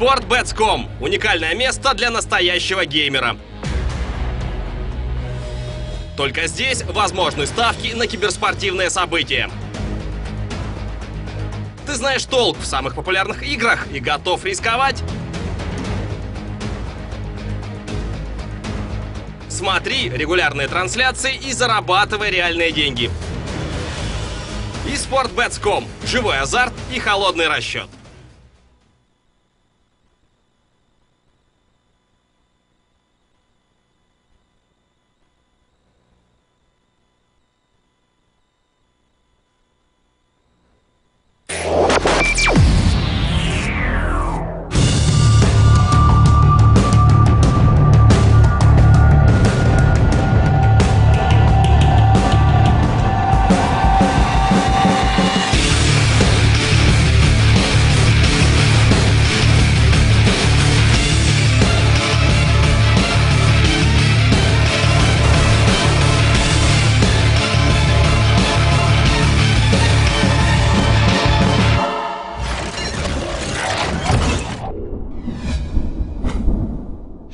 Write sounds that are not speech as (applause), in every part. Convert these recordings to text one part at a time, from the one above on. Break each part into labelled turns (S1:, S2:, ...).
S1: Sportbets.com – уникальное место для настоящего геймера. Только здесь возможны ставки на киберспортивные события. Ты знаешь толк в самых популярных играх и готов рисковать? Смотри регулярные трансляции и зарабатывай реальные деньги. И Sportbets.com – живой азарт и холодный расчет.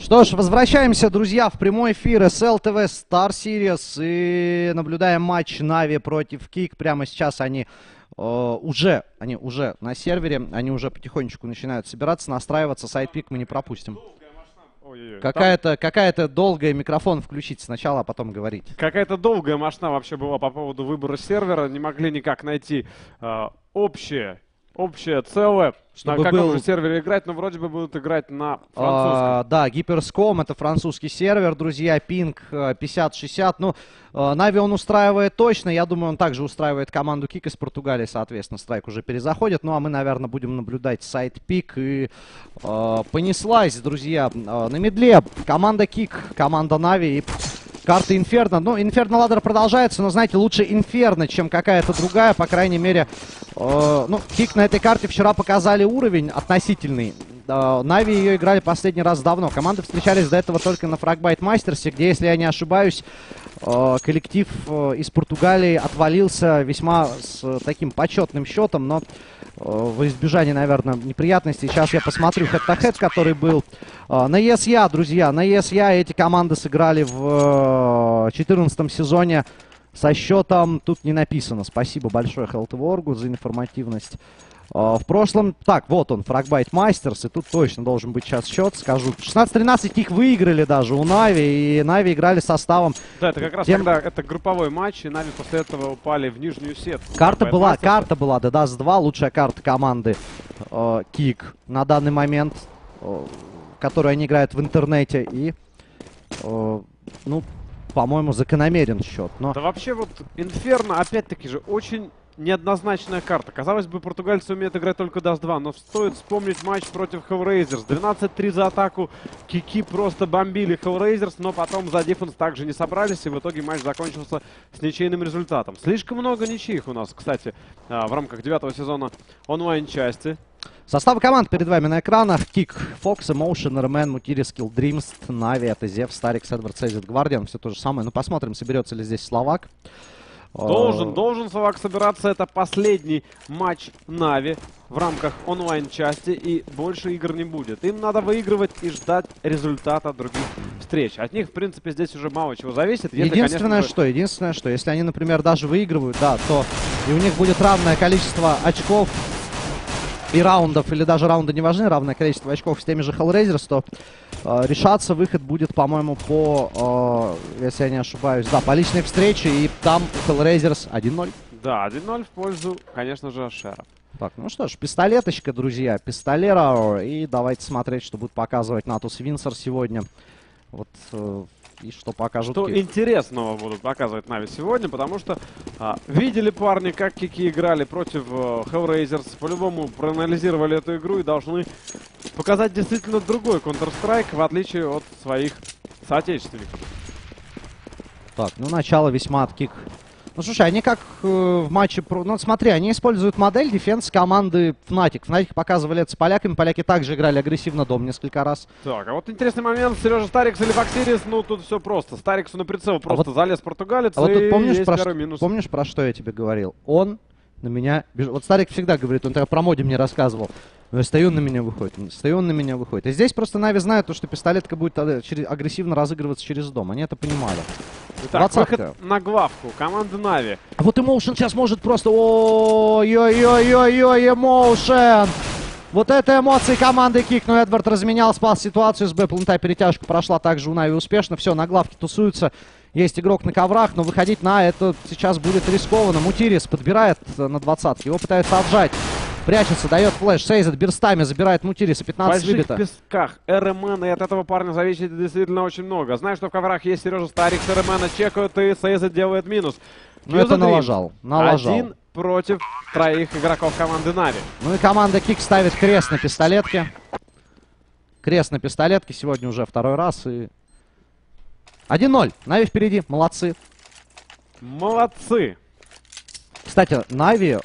S2: Что ж, возвращаемся, друзья, в прямой эфир TV Star Series и наблюдаем матч Нави против Кик. Прямо сейчас они э, уже, они уже на сервере, они уже потихонечку начинают собираться, настраиваться. Сайт-пик мы не пропустим. Какая-то какая долгая микрофон включить сначала, а потом говорить.
S3: Какая-то долгая машина вообще была по поводу выбора сервера. Не могли никак найти э, общее общее целое, чтобы на каком был... же сервере играть, но вроде бы будут играть на французском. А,
S2: да, Гиперском, это французский сервер, друзья, пинг 50-60. Э, ну, э, Нави он устраивает точно, я думаю, он также устраивает команду Кик из Португалии, соответственно, страйк уже перезаходит. Ну, а мы, наверное, будем наблюдать сайт Пик и э, понеслась, друзья, э, на медле команда Кик, команда Нави и Карта Инферно. Ну, Инферно ладер продолжается, но, знаете, лучше Инферно, чем какая-то другая. По крайней мере, э, ну, Кик на этой карте вчера показали уровень относительный. Э, Нави ее играли последний раз давно. Команды встречались до этого только на Фрагбайт Мастерсе, где, если я не ошибаюсь, э, коллектив э, из Португалии отвалился весьма с таким почетным счетом, но в избежание, наверное, неприятностей. Сейчас я посмотрю хед-то-хед, который был. На ESYA, друзья, на ESYA эти команды сыграли в 2014 сезоне со счетом, тут не написано. Спасибо большое HLTV.org у за информативность. А, в прошлом... Так, вот он, Fragbite Masters, и тут точно должен быть сейчас счет, скажу. 16-13 их выиграли даже у Нави, и Нави играли составом...
S3: Да, это как раз тем... когда это групповой матч, и Нави после этого упали в нижнюю сетку.
S2: Карта была, Мастерса. карта была, Dust 2, лучшая карта команды э, Кик на данный момент, э, которую они играют в интернете, и... Э, ну, по-моему, закономерен счет. Но...
S3: Да вообще вот Инферно, опять-таки же, очень неоднозначная карта. Казалось бы, португальцы умеют играть только Dust 2, но стоит вспомнить матч против Hellraisers. 12-3 за атаку. Кики просто бомбили Hellraisers, но потом за defense также не собрались, и в итоге матч закончился с ничейным результатом. Слишком много ничьих у нас, кстати, а, в рамках девятого сезона онлайн-части.
S2: Состав команд перед вами на экранах. Кик, Фокс, Emotion, Рмен, Мутирис, KillDreamS, Нави, это Зевс, Старикс, Эдвард, Сейзит, Гвардиан. Все то же самое. Ну, посмотрим, соберется ли здесь Словак.
S3: Должен, должен Словак собираться. Это последний матч Нави в рамках онлайн-части. И больше игр не будет. Им надо выигрывать и ждать результата других встреч. От них, в принципе, здесь уже мало чего зависит.
S2: Если, единственное, конечно, что, единственное, что, если они, например, даже выигрывают, да, то и у них будет равное количество очков и раундов, или даже раунды не важны, равное количество очков с теми же Hellraisers, то э, решаться выход будет, по-моему, по, э, если я не ошибаюсь, да, по личной встрече, и там у Hellraisers 1-0.
S3: Да, 1-0 в пользу, конечно же, Ашера.
S2: Так, ну что ж, пистолеточка, друзья, пистолера, и давайте смотреть, что будет показывать Натус Винсер сегодня. Вот э, и что покажут
S3: Что Кик. интересного будут показывать Нави сегодня, потому что а, видели парни, как Кики играли против э, Hellraisers, по-любому проанализировали эту игру и должны показать действительно другой Counter-Strike, в отличие от своих соотечественников.
S2: Так, ну начало весьма от Кик ну, слушай, они как э, в матче... Ну, смотри, они используют модель дефенс команды Fnatic. Fnatic показывали это с поляками. Поляки также играли агрессивно дом несколько раз.
S3: Так, а вот интересный момент. Сережа Старикс или Баксирис, ну, тут все просто. Стариксу на прицел просто а вот, залез португалец, а вот тут
S2: помнишь про, что, помнишь, про что я тебе говорил? Он на меня бежит. Вот Старик всегда говорит, он тогда про моде мне рассказывал. «Ну, Стою, на меня выходит, стою, на меня выходит. И здесь просто Нави знают, то, что пистолетка будет э, агрессивно разыгрываться через дом. Они это понимали.
S3: Итак, выход на главку команды Нави.
S2: А Вот Emotion сейчас может просто... Ой-ой-ой-ой-ой, Emotion! Вот это эмоции команды Кик, но Эдвард разменял, спас ситуацию с Б. Планта перетяжка прошла также у Нави успешно. Все, на главке тусуются. Есть игрок на коврах, но выходить на это сейчас будет рискованно. Мутирис подбирает э, на двадцатке. Его пытаются отжать. Прячется, дает флеш. Сейзет берстами забирает Мутириса.
S3: В
S2: 15
S3: больших
S2: выбито.
S3: песках РМН, и от этого парня зависит действительно очень много. Знаю, что в коврах есть Сережа Старик с РМН, чекают, и Сейзет делает минус.
S2: Ну это налажал. Налажал.
S3: Один против троих игроков команды Нави.
S2: Ну и команда Кик ставит крест на пистолетке. Крест на пистолетке сегодня уже второй раз. И 1-0. Нави впереди. Молодцы.
S3: Молодцы.
S2: Кстати, Нави э,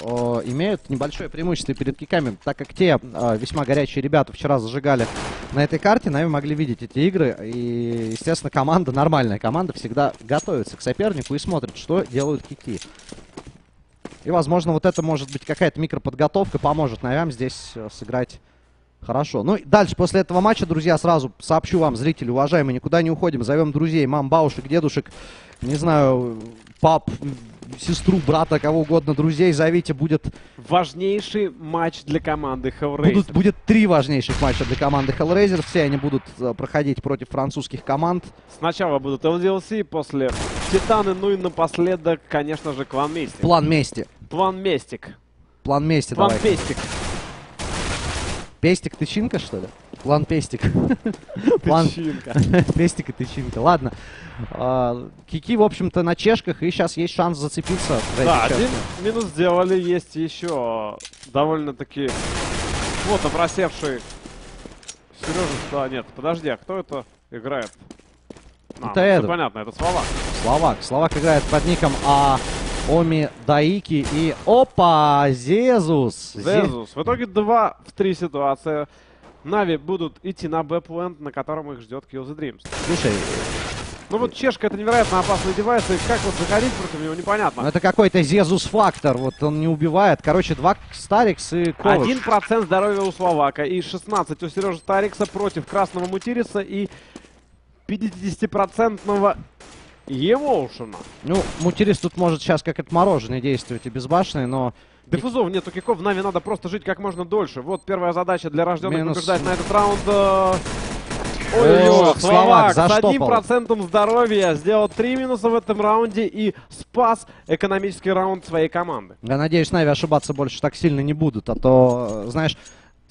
S2: имеют небольшое преимущество перед киками, так как те э, весьма горячие ребята вчера зажигали на этой карте, Нави могли видеть эти игры. И, естественно, команда, нормальная команда, всегда готовится к сопернику и смотрит, что делают кики. И, возможно, вот это может быть какая-то микроподготовка, поможет Навям здесь э, сыграть хорошо. Ну и дальше, после этого матча, друзья, сразу сообщу вам, зрители, уважаемые, никуда не уходим. Зовем друзей, мам, бабушек, дедушек, не знаю, пап, сестру, брата, кого угодно, друзей зовите. Будет,
S3: Важнейший матч для команды Hellraiser.
S2: будут, будет три важнейших матча для команды Hellraiser. Все они будут э, проходить против французских команд.
S3: Сначала будут LDLC, после Титаны, ну и напоследок, конечно же, Клан Мистик.
S2: План мести.
S3: План Местик.
S2: План мести
S3: План
S2: давай.
S3: Пестик.
S2: Пестик тычинка, что ли? План пестик. (laughs) План
S3: Тычинка. (laughs)
S2: пестик и тычинка. Ладно. А, Кики, в общем-то, на чешках, и сейчас есть шанс зацепиться. за
S3: Да, один минус сделали. Есть еще довольно-таки вот просевший Сережа. Да, нет, подожди, а кто это играет? А,
S2: Это
S3: всё
S2: Эдвард.
S3: понятно, это Словак.
S2: Словак. Словак играет под ником а Оми Даики и Опа! Зезус! Зе-
S3: Зезус. В итоге 2 в 3 ситуация. Нави будут идти на бэпленд, на котором их ждет Kill the Dreams.
S2: Слушай,
S3: Ну вот чешка это невероятно опасный девайс, и как вот заходить против него непонятно.
S2: ну это какой-то Зезус фактор. Вот он не убивает. Короче, два Старикс и.
S3: Один процент здоровья у Словака и 16 у Сережи Старикса против Красного Мутириса и 50-процентного Емоушена.
S2: Ну, Мутирис тут может сейчас как отмороженный действовать и безбашенный, но
S3: Дефузов нету киков, Нави надо просто жить как можно дольше. Вот первая задача для рожденных
S2: Минус.
S3: побеждать на этот раунд. э, Ой-ой-ой,
S2: Словак
S3: Словак с одним процентом здоровья сделал три минуса в этом раунде и спас экономический раунд своей команды.
S2: я надеюсь, Нави ошибаться больше так сильно не будут. А то, знаешь,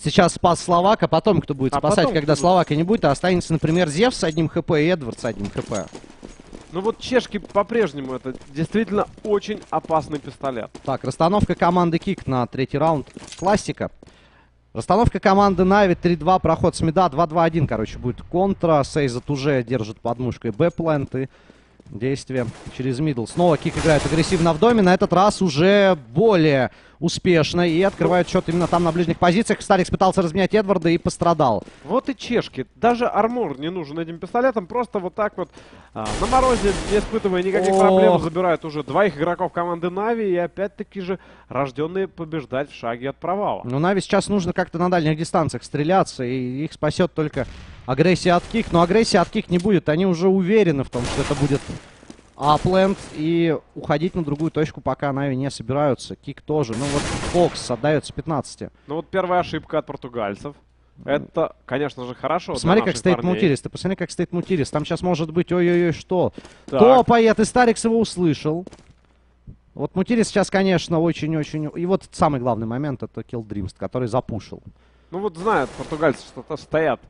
S2: сейчас спас Словак, а потом кто будет
S3: А
S2: спасать,
S3: потом
S2: когда? Словака не будет, а останется, например, Зевс с одним HP и Эдвард с одним HP.
S3: Ну вот чешки по-прежнему это действительно очень опасный пистолет.
S2: Так, расстановка команды Кик на третий раунд. Классика. Расстановка команды Нави 3-2, проход с mid а, 2-2-1, короче, будет контра. Сейзед уже держит под мышкой B-plant и действие через middle. Снова Кик играет агрессивно в доме, на этот раз уже более успешно и открывает счет именно там на ближних позициях. Старикс пытался разменять Эдварда и пострадал.
S3: Вот и чешки. Даже армор не нужен этим пистолетом. Просто вот так вот а, на морозе, не испытывая никаких
S2: Ох.
S3: проблем, забирают уже двоих игроков команды Нави. И опять-таки же рожденные побеждать в шаге от провала.
S2: Но Нави сейчас нужно как-то на дальних дистанциях стреляться, и их спасет только агрессия от Кик. Но агрессии от Кик не будет, они уже уверены в том, что это будет апленд, и уходить на другую точку пока Нави не собираются. Кик тоже. Ну вот Фокс отдается 15.
S3: Ну вот первая ошибка от португальцев. Это, конечно же, хорошо. для
S2: Посмотри, как стоит
S3: парней.
S2: Мутирис. Ты посмотри, как стоит Мутирис. Там сейчас может быть ой-ой-ой, что?
S3: Так.
S2: Топает, и Старикс его услышал. Вот Мутирис сейчас, конечно, очень-очень... И вот самый главный момент, это Kill Dreams, который запушил.
S3: Ну вот знают португальцы, что-то стоят.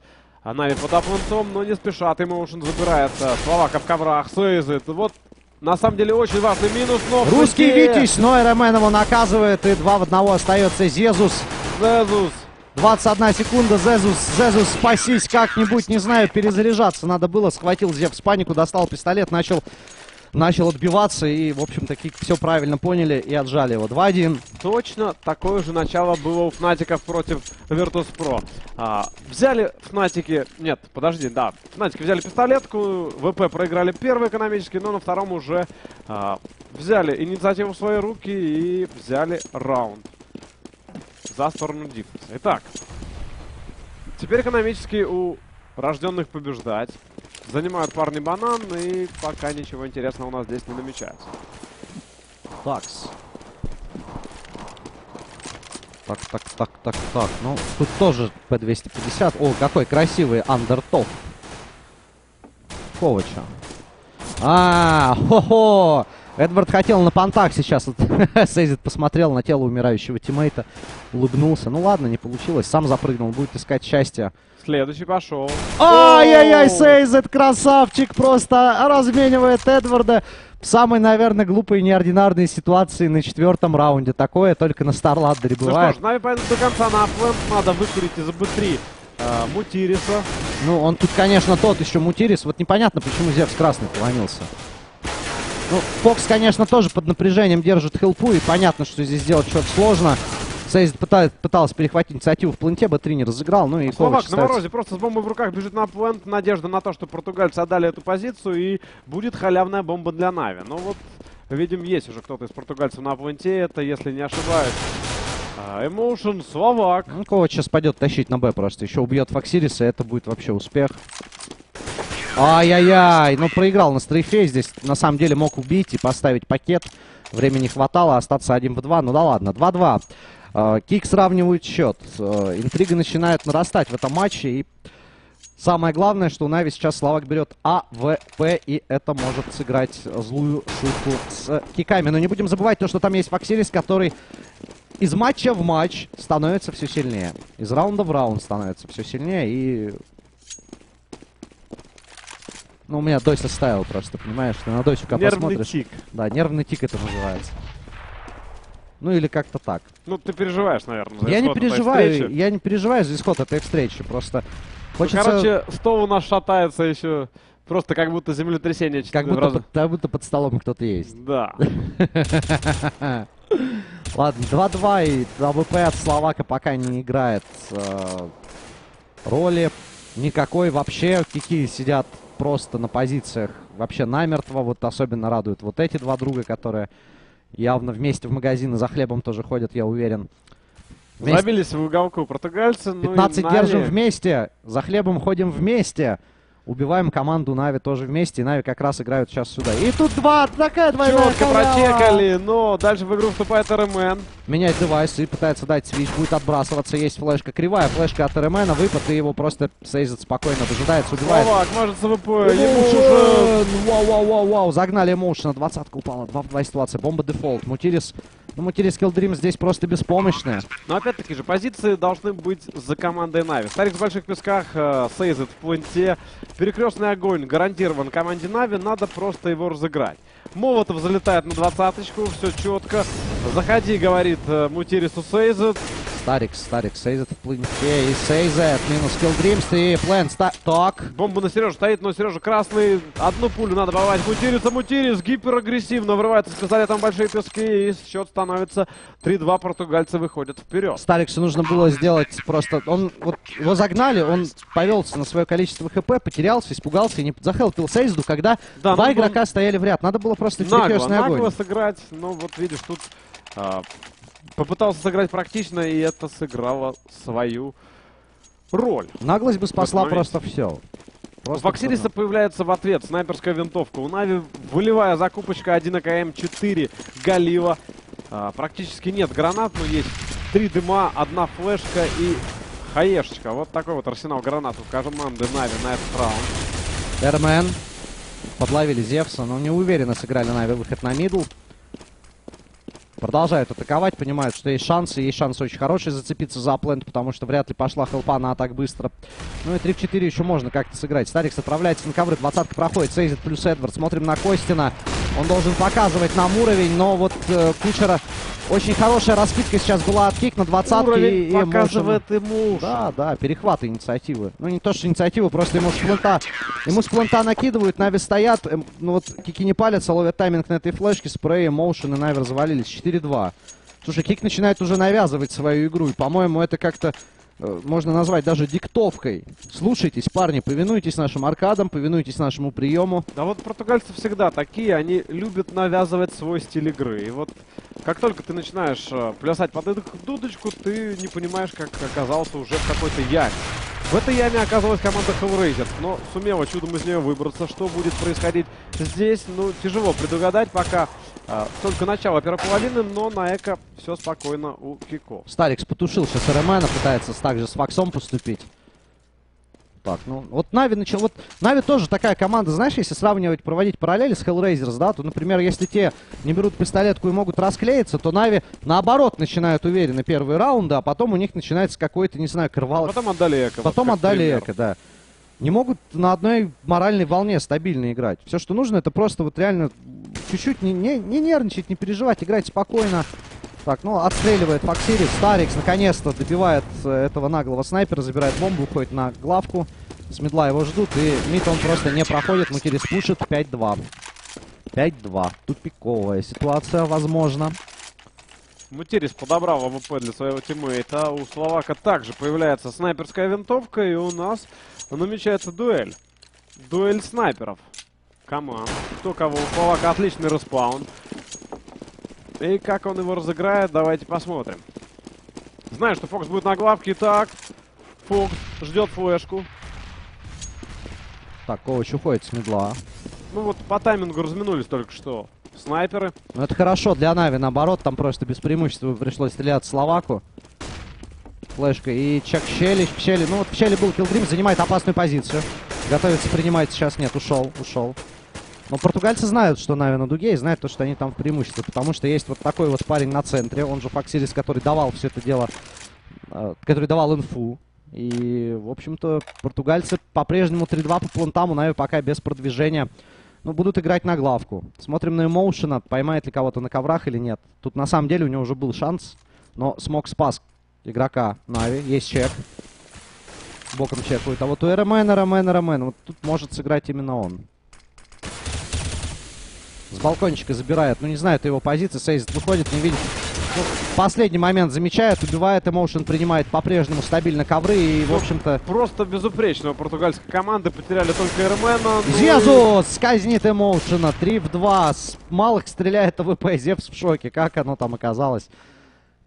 S3: А Нави под аплантом, но не спешат. Эмоушен забирается. Словака в коврах. Сейзит. Вот на самом деле очень важный минус, но...
S2: Русский Витязь, но РМН его наказывает, и 2 в 1 остается Зезус.
S3: Зезус.
S2: 21 секунда, Зезус, Зезус, спасись как-нибудь, не знаю, перезаряжаться надо было, схватил Зевс панику, достал пистолет, начал, начал отбиваться, и, в общем-то, все правильно поняли и отжали его. 2-1.
S3: Точно такое же начало было у Фнатиков против Virtus.pro. А, взяли Фнатики... Нет, подожди, да. Фнатики взяли пистолетку, ВП проиграли первый экономический, но на втором уже а, взяли инициативу в свои руки и взяли раунд за сторону Диффенса. Итак, теперь экономически у рожденных побеждать. Занимают парни банан, и пока ничего интересного у нас здесь не намечается.
S2: Такс. Так, так, так, так, так. Ну, тут тоже P250. О, какой красивый андертоп. Ковача. А, хо-хо! Эдвард хотел на понтах сейчас. Вот (laughs) Сейзит посмотрел на тело умирающего тиммейта, улыбнулся. Ну ладно, не получилось. Сам запрыгнул, будет искать счастье.
S3: Следующий пошел.
S2: Ай-яй-яй! Сейзет, красавчик, просто разменивает Эдварда. В самой, наверное, глупой и неординарной ситуации на четвертом раунде. Такое только на Старладдере
S3: Ну что
S2: бывает.
S3: ж, Нави пойдут до конца на плент. Надо выкурить из АБ-3 э, Мутириса.
S2: Ну, он тут, конечно, тот еще мутирис. Вот непонятно, почему Зевс красный поломился. Ну, Фокс, конечно, тоже под напряжением держит хелпу, и понятно, что здесь сделать что-то сложно. Сейзит пытался перехватить инициативу в планте, Б3 не разыграл, ну и
S3: Словак на морозе просто с бомбой в руках бежит на плент. Надежда на то, что португальцы отдали эту позицию и будет халявная бомба для Нави. Но вот, видим, есть уже кто-то из португальцев на пленте. Это, если не ошибаюсь, а, Эмоушен, Словак.
S2: Ну, Ковач сейчас пойдет тащить на Б просто. Еще убьет Фоксириса, это будет вообще успех. Ай-яй-яй, ну проиграл на стрейфе. Здесь на самом деле мог убить и поставить пакет. Времени хватало, остаться один в два. Ну да ладно, 2-2. Э, Кик сравнивает счет. Э, Интрига начинает нарастать в этом матче. И самое главное, что у Нави сейчас Словак берет АВП. И это может сыграть злую шутку с киками. Но не будем забывать то, что там есть Фоксирис, который из матча в матч становится все сильнее. Из раунда в раунд становится все сильнее. И... Ну, у меня Дося ставил просто, понимаешь? Ты на Досю когда
S3: Нервный
S2: посмотришь.
S3: тик.
S2: Да, нервный тик это называется. Ну, или как-то так.
S3: Ну, ты переживаешь, наверное, за
S2: я не переживаю, я не переживаю за исход этой встречи. Просто
S3: Ну,
S2: хочется...
S3: короче, стол у нас шатается еще просто как будто землетрясение.
S2: как будто,
S3: раза.
S2: под, как будто под столом кто-то есть.
S3: Да. (laughs)
S2: Ладно, 2-2 и АВП от Словака пока не играет э, роли никакой вообще. Кики сидят просто на позициях вообще намертво. Вот особенно радуют вот эти два друга, которые явно вместе в магазины за хлебом тоже ходят, я уверен. Вместе-
S3: Забились в уголку португальцы. ну и
S2: 15
S3: Нави-
S2: держим вместе, за хлебом ходим вместе. Убиваем команду Нави тоже вместе. И Нави как раз играют сейчас сюда. И тут два, такая двойная
S3: Четко прочекали, но дальше в игру вступает РМН.
S2: Меняет девайс и пытается дать switch. Будет отбрасываться. Есть флешка кривая. Флешка от РМНа. Выпад. И его просто Сейзит спокойно дожидается. Убивает.
S3: Словак может с АВП. Ему уже...
S2: Эмоушен! Вау, вау, вау, вау. Загнали Эмоушена. Двадцатка упала. Два в два ситуация. Бомба дефолт. Мутирис. Ну, Мутирис Килдрим здесь просто беспомощная.
S3: Но опять-таки же, позиции должны быть за командой Нави. Старик в больших песках, э, Сейзет в пленте. Перекрестный огонь гарантирован команде Нави. Надо просто его разыграть. Молотов залетает на двадцаточку. Все четко. Заходи, говорит э, Мутирису Сейзет.
S2: Старик, Старик, Сейзет в пленте. И Сейзет. Минус Килдримс. И плен. Ста... Так.
S3: Бомба на Сережу стоит, но Сережа красный. Одну пулю надо бывать. Мутириса, Мутирис гиперагрессивно врывается с в большие пески. И счет становится 3-2. Португальцы выходят вперед.
S2: Стариксу нужно было сделать просто... Он, вот, его загнали, он повелся на свое количество хп, потерялся, испугался и не захелпил Сейзду, когда
S3: Да,
S2: два
S3: ну,
S2: игрока стояли в ряд. Надо было просто перекрестный огонь.
S3: нагло сыграть. Но вот видишь, тут а, попытался сыграть практично, и это сыграло свою роль.
S2: Наглость бы спасла просто все.
S3: У
S2: Просто
S3: Фоксириса
S2: всё.
S3: появляется в ответ снайперская винтовка. У Нави волевая закупочка 1 АКМ 4 Галива. А, практически нет гранат, но есть три дыма, одна флешка и хаешечка. Вот такой вот арсенал гранат у команды Нави на этот раунд.
S2: РМН. Подловили Зевса, но не уверенно сыграли Нави выход на middle. Продолжают атаковать, понимают, что есть шансы. Есть шанс очень хороший зацепиться за plant, потому что вряд ли пошла хелпа на так быстро. Ну и 3 в 4 еще можно как-то сыграть. Старикс отправляется на ковры, двадцатка проходит. Сейзит плюс Эдвард. Смотрим на Костина. Он должен показывать нам уровень, но вот э, Кучера очень хорошая раскидка сейчас была от кик на двадцатке.
S3: Уровень
S2: и-
S3: показывает ему.
S2: Да, да, перехват инициативы. Ну, не то, что инициативу, просто ему с плента, ему с плента накидывают, Нави стоят, эм, ну вот Кики не палятся, ловят тайминг на этой флешке, спрей, моушен и Нави развалились. 4-2. Слушай, Кик начинает уже навязывать свою игру, и, по-моему, это как-то э, можно назвать даже диктовкой. Слушайтесь, парни, повинуйтесь нашим аркадам, повинуйтесь нашему приему.
S3: Да вот португальцы всегда такие, они любят навязывать свой стиль игры. И вот как только ты начинаешь э, плясать под эту дудочку, ты не понимаешь, как оказался уже в какой-то яме. В этой яме оказалась команда Hellraiser, но сумела чудом из нее выбраться. Что будет происходить здесь, ну, тяжело предугадать, пока а, только начало первой половины, но на eco все спокойно у киков.
S2: Старикс потушил сейчас РМН, пытается также с Факсом поступить. Так, ну, вот Нави начал, вот Нави тоже такая команда, знаешь, если сравнивать, проводить параллели с Hellraisers, да, то, например, если те не берут пистолетку и могут расклеиться, то Нави, наоборот, начинают уверенно первые раунды, а потом у них начинается какой-то, не знаю, кровал...
S3: Потом отдали эко.
S2: Потом
S3: вот
S2: отдали
S3: пример.
S2: эко, да. Не могут на одной моральной волне стабильно играть. Все, что нужно, это просто вот реально чуть-чуть не, не, не нервничать, не переживать, играть спокойно. Так, ну, отстреливает Фоксирис. Старикс наконец-то добивает э, этого наглого снайпера, забирает бомбу, уходит на главку. С медла его ждут, и мид он просто не проходит. Мутирис пушит 5-2. 5-2. Тупиковая ситуация, возможно.
S3: Мутирис подобрал АВП для своего тиммейта. У Словака также появляется снайперская винтовка, и у нас намечается дуэль. Дуэль снайперов. Команд. Кто кого. У Словака отличный respawn. И как он его разыграет, давайте посмотрим. Знаю, что Фокс будет на главке. Так, Фокс ждет флешку.
S2: Так, Ковач уходит с мидла.
S3: Ну вот по таймингу разминулись только что. Снайперы.
S2: Ну, это хорошо для Нави, наоборот, там просто без преимущества пришлось стрелять Словаку. Флешка и чек Щели. Щели, ну вот в Щели был Килдрим, занимает опасную позицию. Готовится принимать, сейчас нет, ушел, ушел. Но португальцы знают, что Нави на дуге, и знают то, что они там в преимуществе. Потому что есть вот такой вот парень на центре, он же Факсирис, который давал все это дело, э, который давал инфу. И, в общем-то, португальцы по-прежнему 3-2 по плантаму, Нави пока без продвижения. Ну, будут играть на главку. Смотрим на эмоушена, поймает ли кого-то на коврах или нет. Тут на самом деле у него уже был шанс, но смог спас игрока Нави. Есть чек. Боком чекают. А вот у РМН, РМН, РМН. Вот тут может сыграть именно он. С балкончика забирает. Ну, не знаю, это его позиция. Сейзит выходит, не видит. Ну, последний момент замечает, убивает. Эмоушен принимает по-прежнему стабильно ковры. И, в общем-то,
S3: Просто безупречного португальской команды. Потеряли только РМНа. ну и-
S2: Зевс казнит эмоушена. 3 в 2. С малых стреляет АВП. Зевс в шоке. Как оно там оказалось?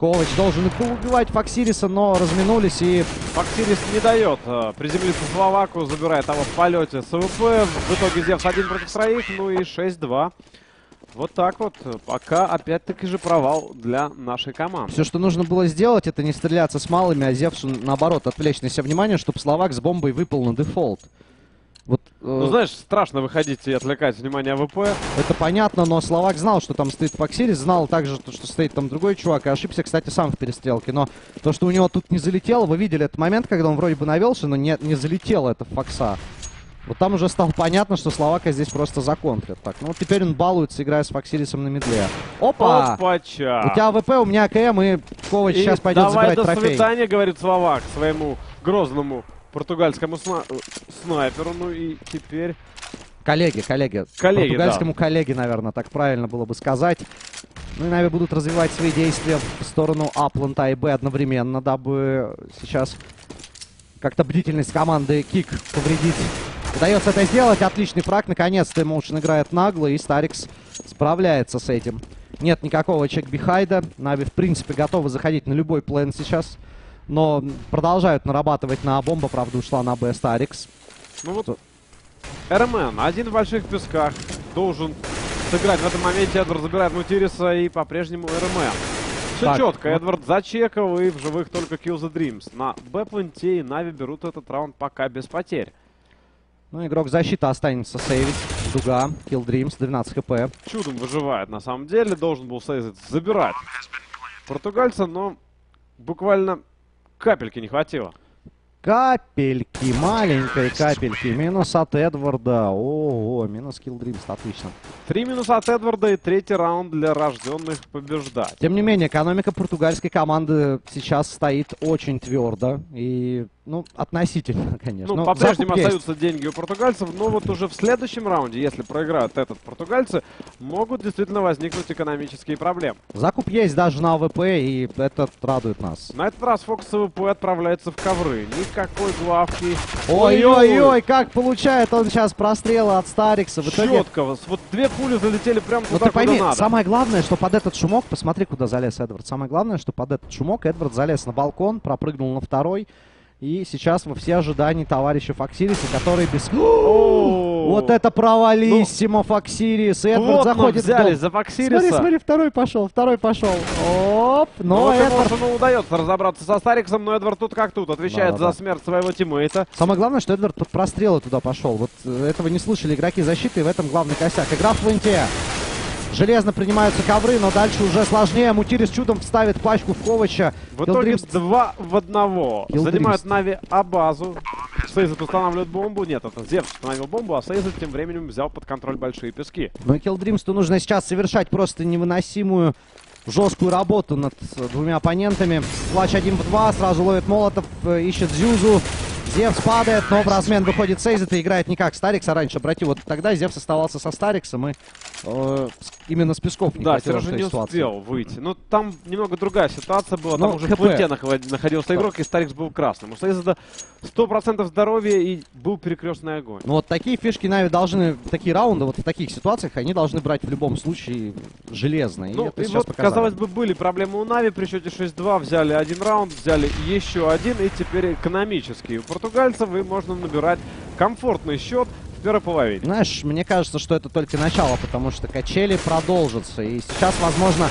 S2: Ковач должен и поубивать Фоксириса, но разминулись и...
S3: Фоксирис не дает э, приземлиться Словаку, забирает того в полете с АВП. В итоге Зевс один против троих, ну и 6-2. Вот так вот. Пока опять-таки же провал для нашей команды.
S2: Все, что нужно было сделать, это не стреляться с малыми, а Зевсу, наоборот, отвлечь на себя внимание, чтобы Словак с бомбой выпал на дефолт. Вот, э,
S3: Ну, знаешь, страшно выходить и отвлекать внимание АВП.
S2: это понятно, но Словак знал, что там стоит Фоксирис, знал также, то, что стоит там другой чувак, и ошибся, кстати, сам в перестрелке. Но то, что у него тут не залетело, вы видели этот момент, когда он вроде бы навелся, но не, не залетело это в Фокса. Вот там уже стало понятно, что Словака здесь просто законтрит. Так, ну вот теперь он балуется, играя с Фоксирисом на мидле. Опа!
S3: Опача!
S2: У тебя АВП, у меня АКМ, и Ковач
S3: И
S2: сейчас пойдет
S3: давай
S2: забирать
S3: до
S2: трофей.
S3: свидания, говорит Словак своему грозному португальскому сна- снайперу. Ну и теперь...
S2: Коллеги, коллеги.
S3: Коллеги,
S2: Португальскому коллеге, наверное, так правильно было бы сказать. Ну и, наверное, будут развивать свои действия в сторону А планта и Б одновременно, дабы сейчас как-то бдительность команды Кик повредить. Удается это сделать. Отличный фраг. Наконец-то Эмоушен играет нагло, и Старикс справляется с этим. Нет никакого чек-бихайда. Нави, в принципе, готовы заходить на любой план сейчас. Но продолжают нарабатывать на бомба. Правда, ушла на Б Старикс.
S3: Ну вот РМН, один в больших песках, должен сыграть. В этом моменте Эдвард забирает Мутириса и по-прежнему РМН. Все
S2: Так,
S3: четко,
S2: вот-
S3: Эдвард зачекал и в живых только Kill the Dreams. На Б-пленте и Нави берут этот раунд пока без потерь.
S2: Ну, игрок защиты останется сейвить. Дуга, Kill Dreams, 12 хп.
S3: Чудом выживает на самом деле, должен был Сейзит забирать португальца, но буквально капельки не хватило.
S2: Капельки, маленькой капельки. Минус от Эдварда. Ого, минус Kill Dreams, отлично.
S3: Три минуса от Эдварда и третий раунд для рожденных побеждать.
S2: Тем не менее, экономика португальской команды сейчас стоит очень твердо. И Ну, относительно, (laughs) конечно.
S3: Ну,
S2: Но
S3: по-прежнему остаются деньги у португальцев, но вот уже в следующем раунде, если проиграют этот португальцы, могут действительно возникнуть экономические проблемы.
S2: Закуп есть даже на АВП, и это радует нас.
S3: На этот раз Фокс с АВП отправляется в ковры. Никакой главки.
S2: Ой-ой-ой, как получает он сейчас прострелы от Старикса. В итоге...
S3: Четко. Вот две пули залетели прямо
S2: Ну
S3: туда,
S2: ты пойми,
S3: надо.
S2: самое главное, что под этот шумок, посмотри, куда залез Эдвард. Самое главное, что под этот шумок Эдвард залез на балкон, пропрыгнул на второй. И сейчас во все ожидания товарища Фоксириса, который без... (gasps) Вот это провалиссимо, Фоксирис. И Эдвард
S3: Плотно
S2: заходит в дом.
S3: взялись за Фоксириса.
S2: Смотри, смотри, второй пошел, второй пошел. Оп,
S3: Ну,
S2: но
S3: вот
S2: Эдвард...
S3: Эмоушену удается разобраться со Стариксом, но Эдвард тут как тут. Отвечает
S2: Да-да-да.
S3: за смерть своего тиммейта.
S2: Самое главное, что Эдвард под прострелы туда пошел. Вот э, этого не слышали игроки защиты, и в этом главный косяк. Игра в пленте. Железно принимаются ковры, но дальше уже сложнее. Мутирис чудом вставит пачку в Ковача.
S3: В итоге
S2: Килдримс-
S3: два в одного.
S2: Килдримс.
S3: Занимают Нави А-базу. Сейзет устанавливает бомбу. Нет, это Зевс установил бомбу, а Сейзет тем временем взял под контроль большие пески.
S2: Но Килдримсту нужно сейчас совершать просто невыносимую жесткую работу над двумя оппонентами. Клатч один в два, сразу ловит Молотов, э, ищет Зюзу. Зевс падает, но в размен выходит Сейзет и играет не как Старикс, а раньше. Обрати, вот тогда Зевс оставался со Стариксом и э, именно с Песков не
S3: Да, Сережа не
S2: ситуации.
S3: успел выйти. Ну, там немного другая ситуация была.
S2: Ну,
S3: Там уже
S2: ХП.
S3: в нахва- находился игрок, и Старикс был красным. У Сейзета 100% здоровья и был перекрестный огонь.
S2: Ну вот такие фишки Нави должны, такие раунды, вот в таких ситуациях они должны брать в любом случае железно. И
S3: Ну, и вот,
S2: показали.
S3: казалось бы, были проблемы у Нави при счете 6-2. Взяли один раунд, взяли еще один, и теперь экономический. У португальцев и можно набирать комфортный счет первой половине.
S2: Знаешь, мне кажется, что это только начало, потому что качели продолжатся. И сейчас, возможно,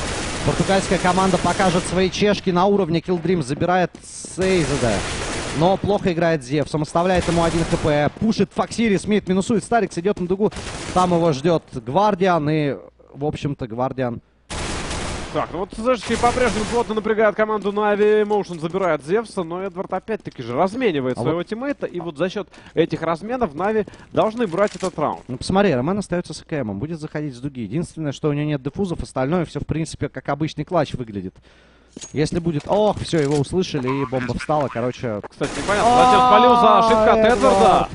S2: португальская команда покажет свои ЦЗшки на уровне. Killdream забирает Сейзеда. Но плохо играет Зевс. Он оставляет ему один хп. Пушит Фоксири. Смит минусует. Старикс идет на дугу. Там его ждет Гвардиан. И, в общем-то, Гвардиан
S3: Так, ну вот ЦЗшки по-прежнему плотно напрягают команду Нави. Эмоушен забирает Зевса, но Эдвард опять-таки же разменивает
S2: А
S3: своего тиммейта. И вот за счет этих разменов Нави должны брать этот раунд.
S2: Ну, посмотри, РМН остается с АКМом, будет заходить с дуги. Единственное, что у него нет дефузов, остальное все, в принципе, как обычный clutch выглядит. Если будет... Ох, все, его услышали, и бомба встала, короче...
S3: Кстати, непонятно, зачем спалил за ошибка от Эдварда.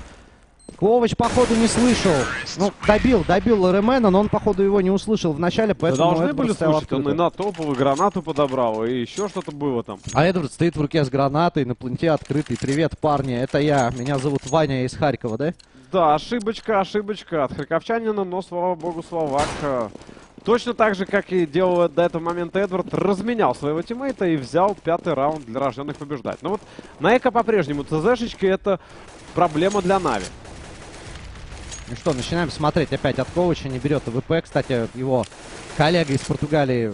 S2: Ковач, походу, не слышал. Ну, добил, добил Ремена, но он, походу, его не услышал в начале,
S3: Да
S2: поэтому
S3: должны
S2: Эдвард
S3: были слышать, он и
S2: открыто.
S3: на топовую гранату подобрал, и еще что-то было там.
S2: А Эдвард стоит в руке с гранатой, на пленте открытый. Привет, парни, это я. Меня зовут Ваня из Харькова, да?
S3: Да, ошибочка, ошибочка от харьковчанина, но, слава богу, словак точно так же, как и делал до этого момента Эдвард, разменял своего тиммейта и взял пятый раунд для рожденных побеждать. Но вот на Эко по-прежнему ЦЗшечки это проблема для Нави.
S2: Ну что, начинаем смотреть опять от Ковача, не берет ВП. Кстати, его коллега из Португалии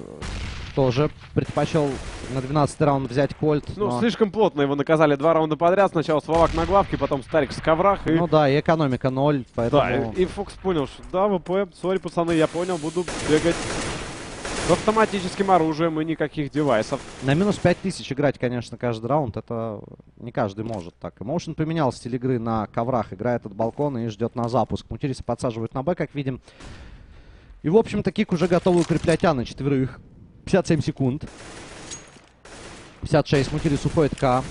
S2: тоже предпочел на 12 раунд взять Кольт.
S3: Ну,
S2: но-
S3: слишком плотно его наказали два раунда подряд. Сначала Словак на главке, потом Старик с коврах. И...
S2: Ну да, и экономика ноль, поэтому...
S3: Да, и, и Фокс понял, что да, ВП, сори, пацаны, я понял, буду бегать с автоматическим оружием и никаких девайсов.
S2: На минус 5000 играть, конечно, каждый раунд, это не каждый может так. Эмоушен поменял стиль игры на коврах, играет от балкона и ждет на запуск. Мутириса подсаживают на Б, как видим. И, в общем-то, Кик уже готовы укреплять А на четверых. 57 секунд. 56, Мутирис уходит К.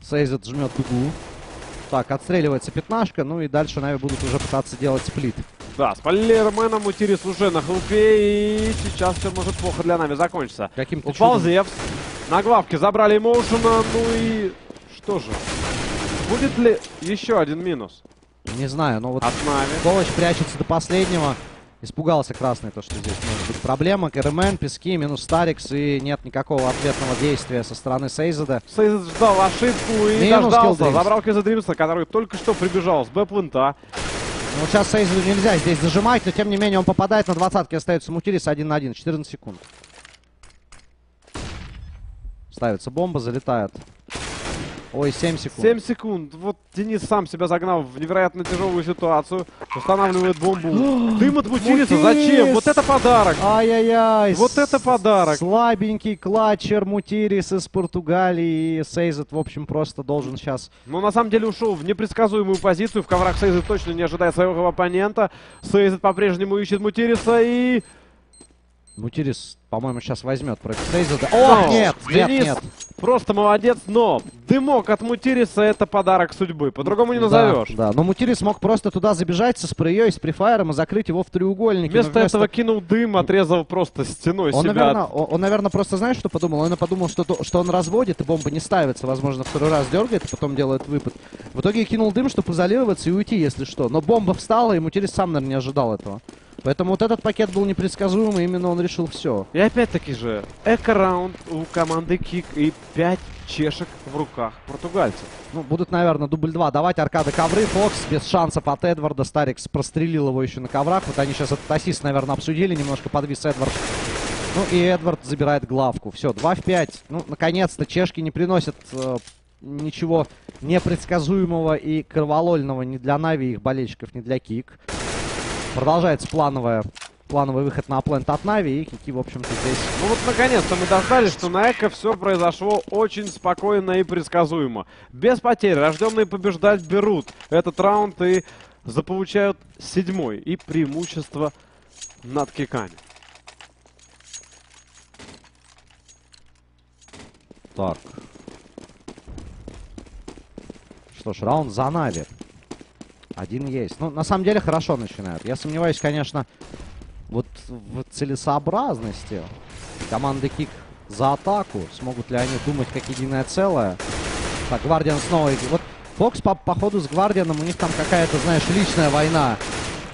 S2: Сейзет жмет дугу. Так, отстреливается пятнашка, ну и дальше Нави будут уже пытаться делать split.
S3: Да, спалили Ромена, Мутирис уже на хелпе, и сейчас все может плохо для Нави закончиться.
S2: Каким-то
S3: Упал
S2: чудом-
S3: Зевс, на главке забрали Эмоушена, ну и что же? Будет ли еще один минус
S2: Не знаю, но вот
S3: от Нави?
S2: Ковач прячется до последнего. Испугался красный, то, что здесь может быть проблема. КРМН, пески, минус Старикс, и нет никакого ответного действия со стороны Сейзеда.
S3: Сейзет ждал ошибку и
S2: Минус
S3: дождался. Забрал Kill the Dreams а, который только что прибежал с Б-плента.
S2: Ну, сейчас Сейзеду нельзя здесь зажимать, но тем не менее он попадает на двадцатке, остается Мутирис 1 на 1, 14 секунд. Ставится бомба, залетает. Ой, 7 секунд.
S3: 7 секунд. Вот Денис сам себя загнал в невероятно тяжелую ситуацию. Устанавливает бомбу. (gasps) Дым от Мутириса. Зачем? Вот это подарок.
S2: Ай-яй-яй.
S3: Вот это подарок.
S2: Слабенький клатчер Мутирис из Португалии. И Сейзет, в общем, просто должен сейчас...
S3: Но на самом деле ушел в непредсказуемую позицию. В коврах Сейзет точно не ожидает своего оппонента. Сейзет по-прежнему ищет Мутириса и...
S2: Мутирис, по-моему, сейчас возьмет против Сейзада. О,
S3: Но
S2: нет, нет,
S3: Денис
S2: нет.
S3: Просто молодец, но дымок от Мутириса это подарок судьбы. По-другому не
S2: Да,
S3: назовешь.
S2: Да, но Мутирис мог просто туда забежать со спреей, с префайром и закрыть его в треугольнике. но
S3: Вместо этого кинул дым, отрезал просто стеной
S2: Он,
S3: себя.
S2: наверное,
S3: от-
S2: он, он, наверное, просто знаешь, что подумал? Он подумал, что, то- что он разводит, и бомба не ставится. Возможно, второй раз дергает, а потом делает выпад. В итоге кинул дым, чтобы изолироваться и уйти, если что. Но бомба встала, и Мутирис сам, наверное, не ожидал этого. Поэтому вот этот пакет был непредсказуемый, именно он решил все.
S3: И опять-таки же, эко-раунд у команды Кик и 5 чешек в руках португальцев.
S2: Ну, будут, наверное, дубль 2 давать. Аркады ковры. Фокс без шансов от Эдварда. Старикс прострелил его еще на коврах. Вот они сейчас этот ассист, наверное, обсудили. Немножко подвис Эдвард. Ну и Эдвард забирает главку. Все, 2 в 5. Ну, наконец-то, чешки не приносят э, ничего непредсказуемого и кроволольного ни для Нави их болельщиков, ни для Кик. Продолжается плановая, плановый выход на плент от Нави. И Кики, в общем-то, здесь
S3: Ну вот наконец-то мы дождались, что на Эко все произошло очень спокойно и предсказуемо. Без потерь. Рожденные побеждать берут этот раунд и заполучают седьмой. И преимущество над киками.
S2: Так. Что ж, раунд за Нави. Один есть. Ну, на самом деле, хорошо начинают. Я сомневаюсь, конечно, вот в целесообразности команды Кик за атаку. Смогут ли они думать как единое целое? Так, Гвардиан снова... Вот Фокс, по, походу, с Гвардианом, у них там какая-то, знаешь, личная война.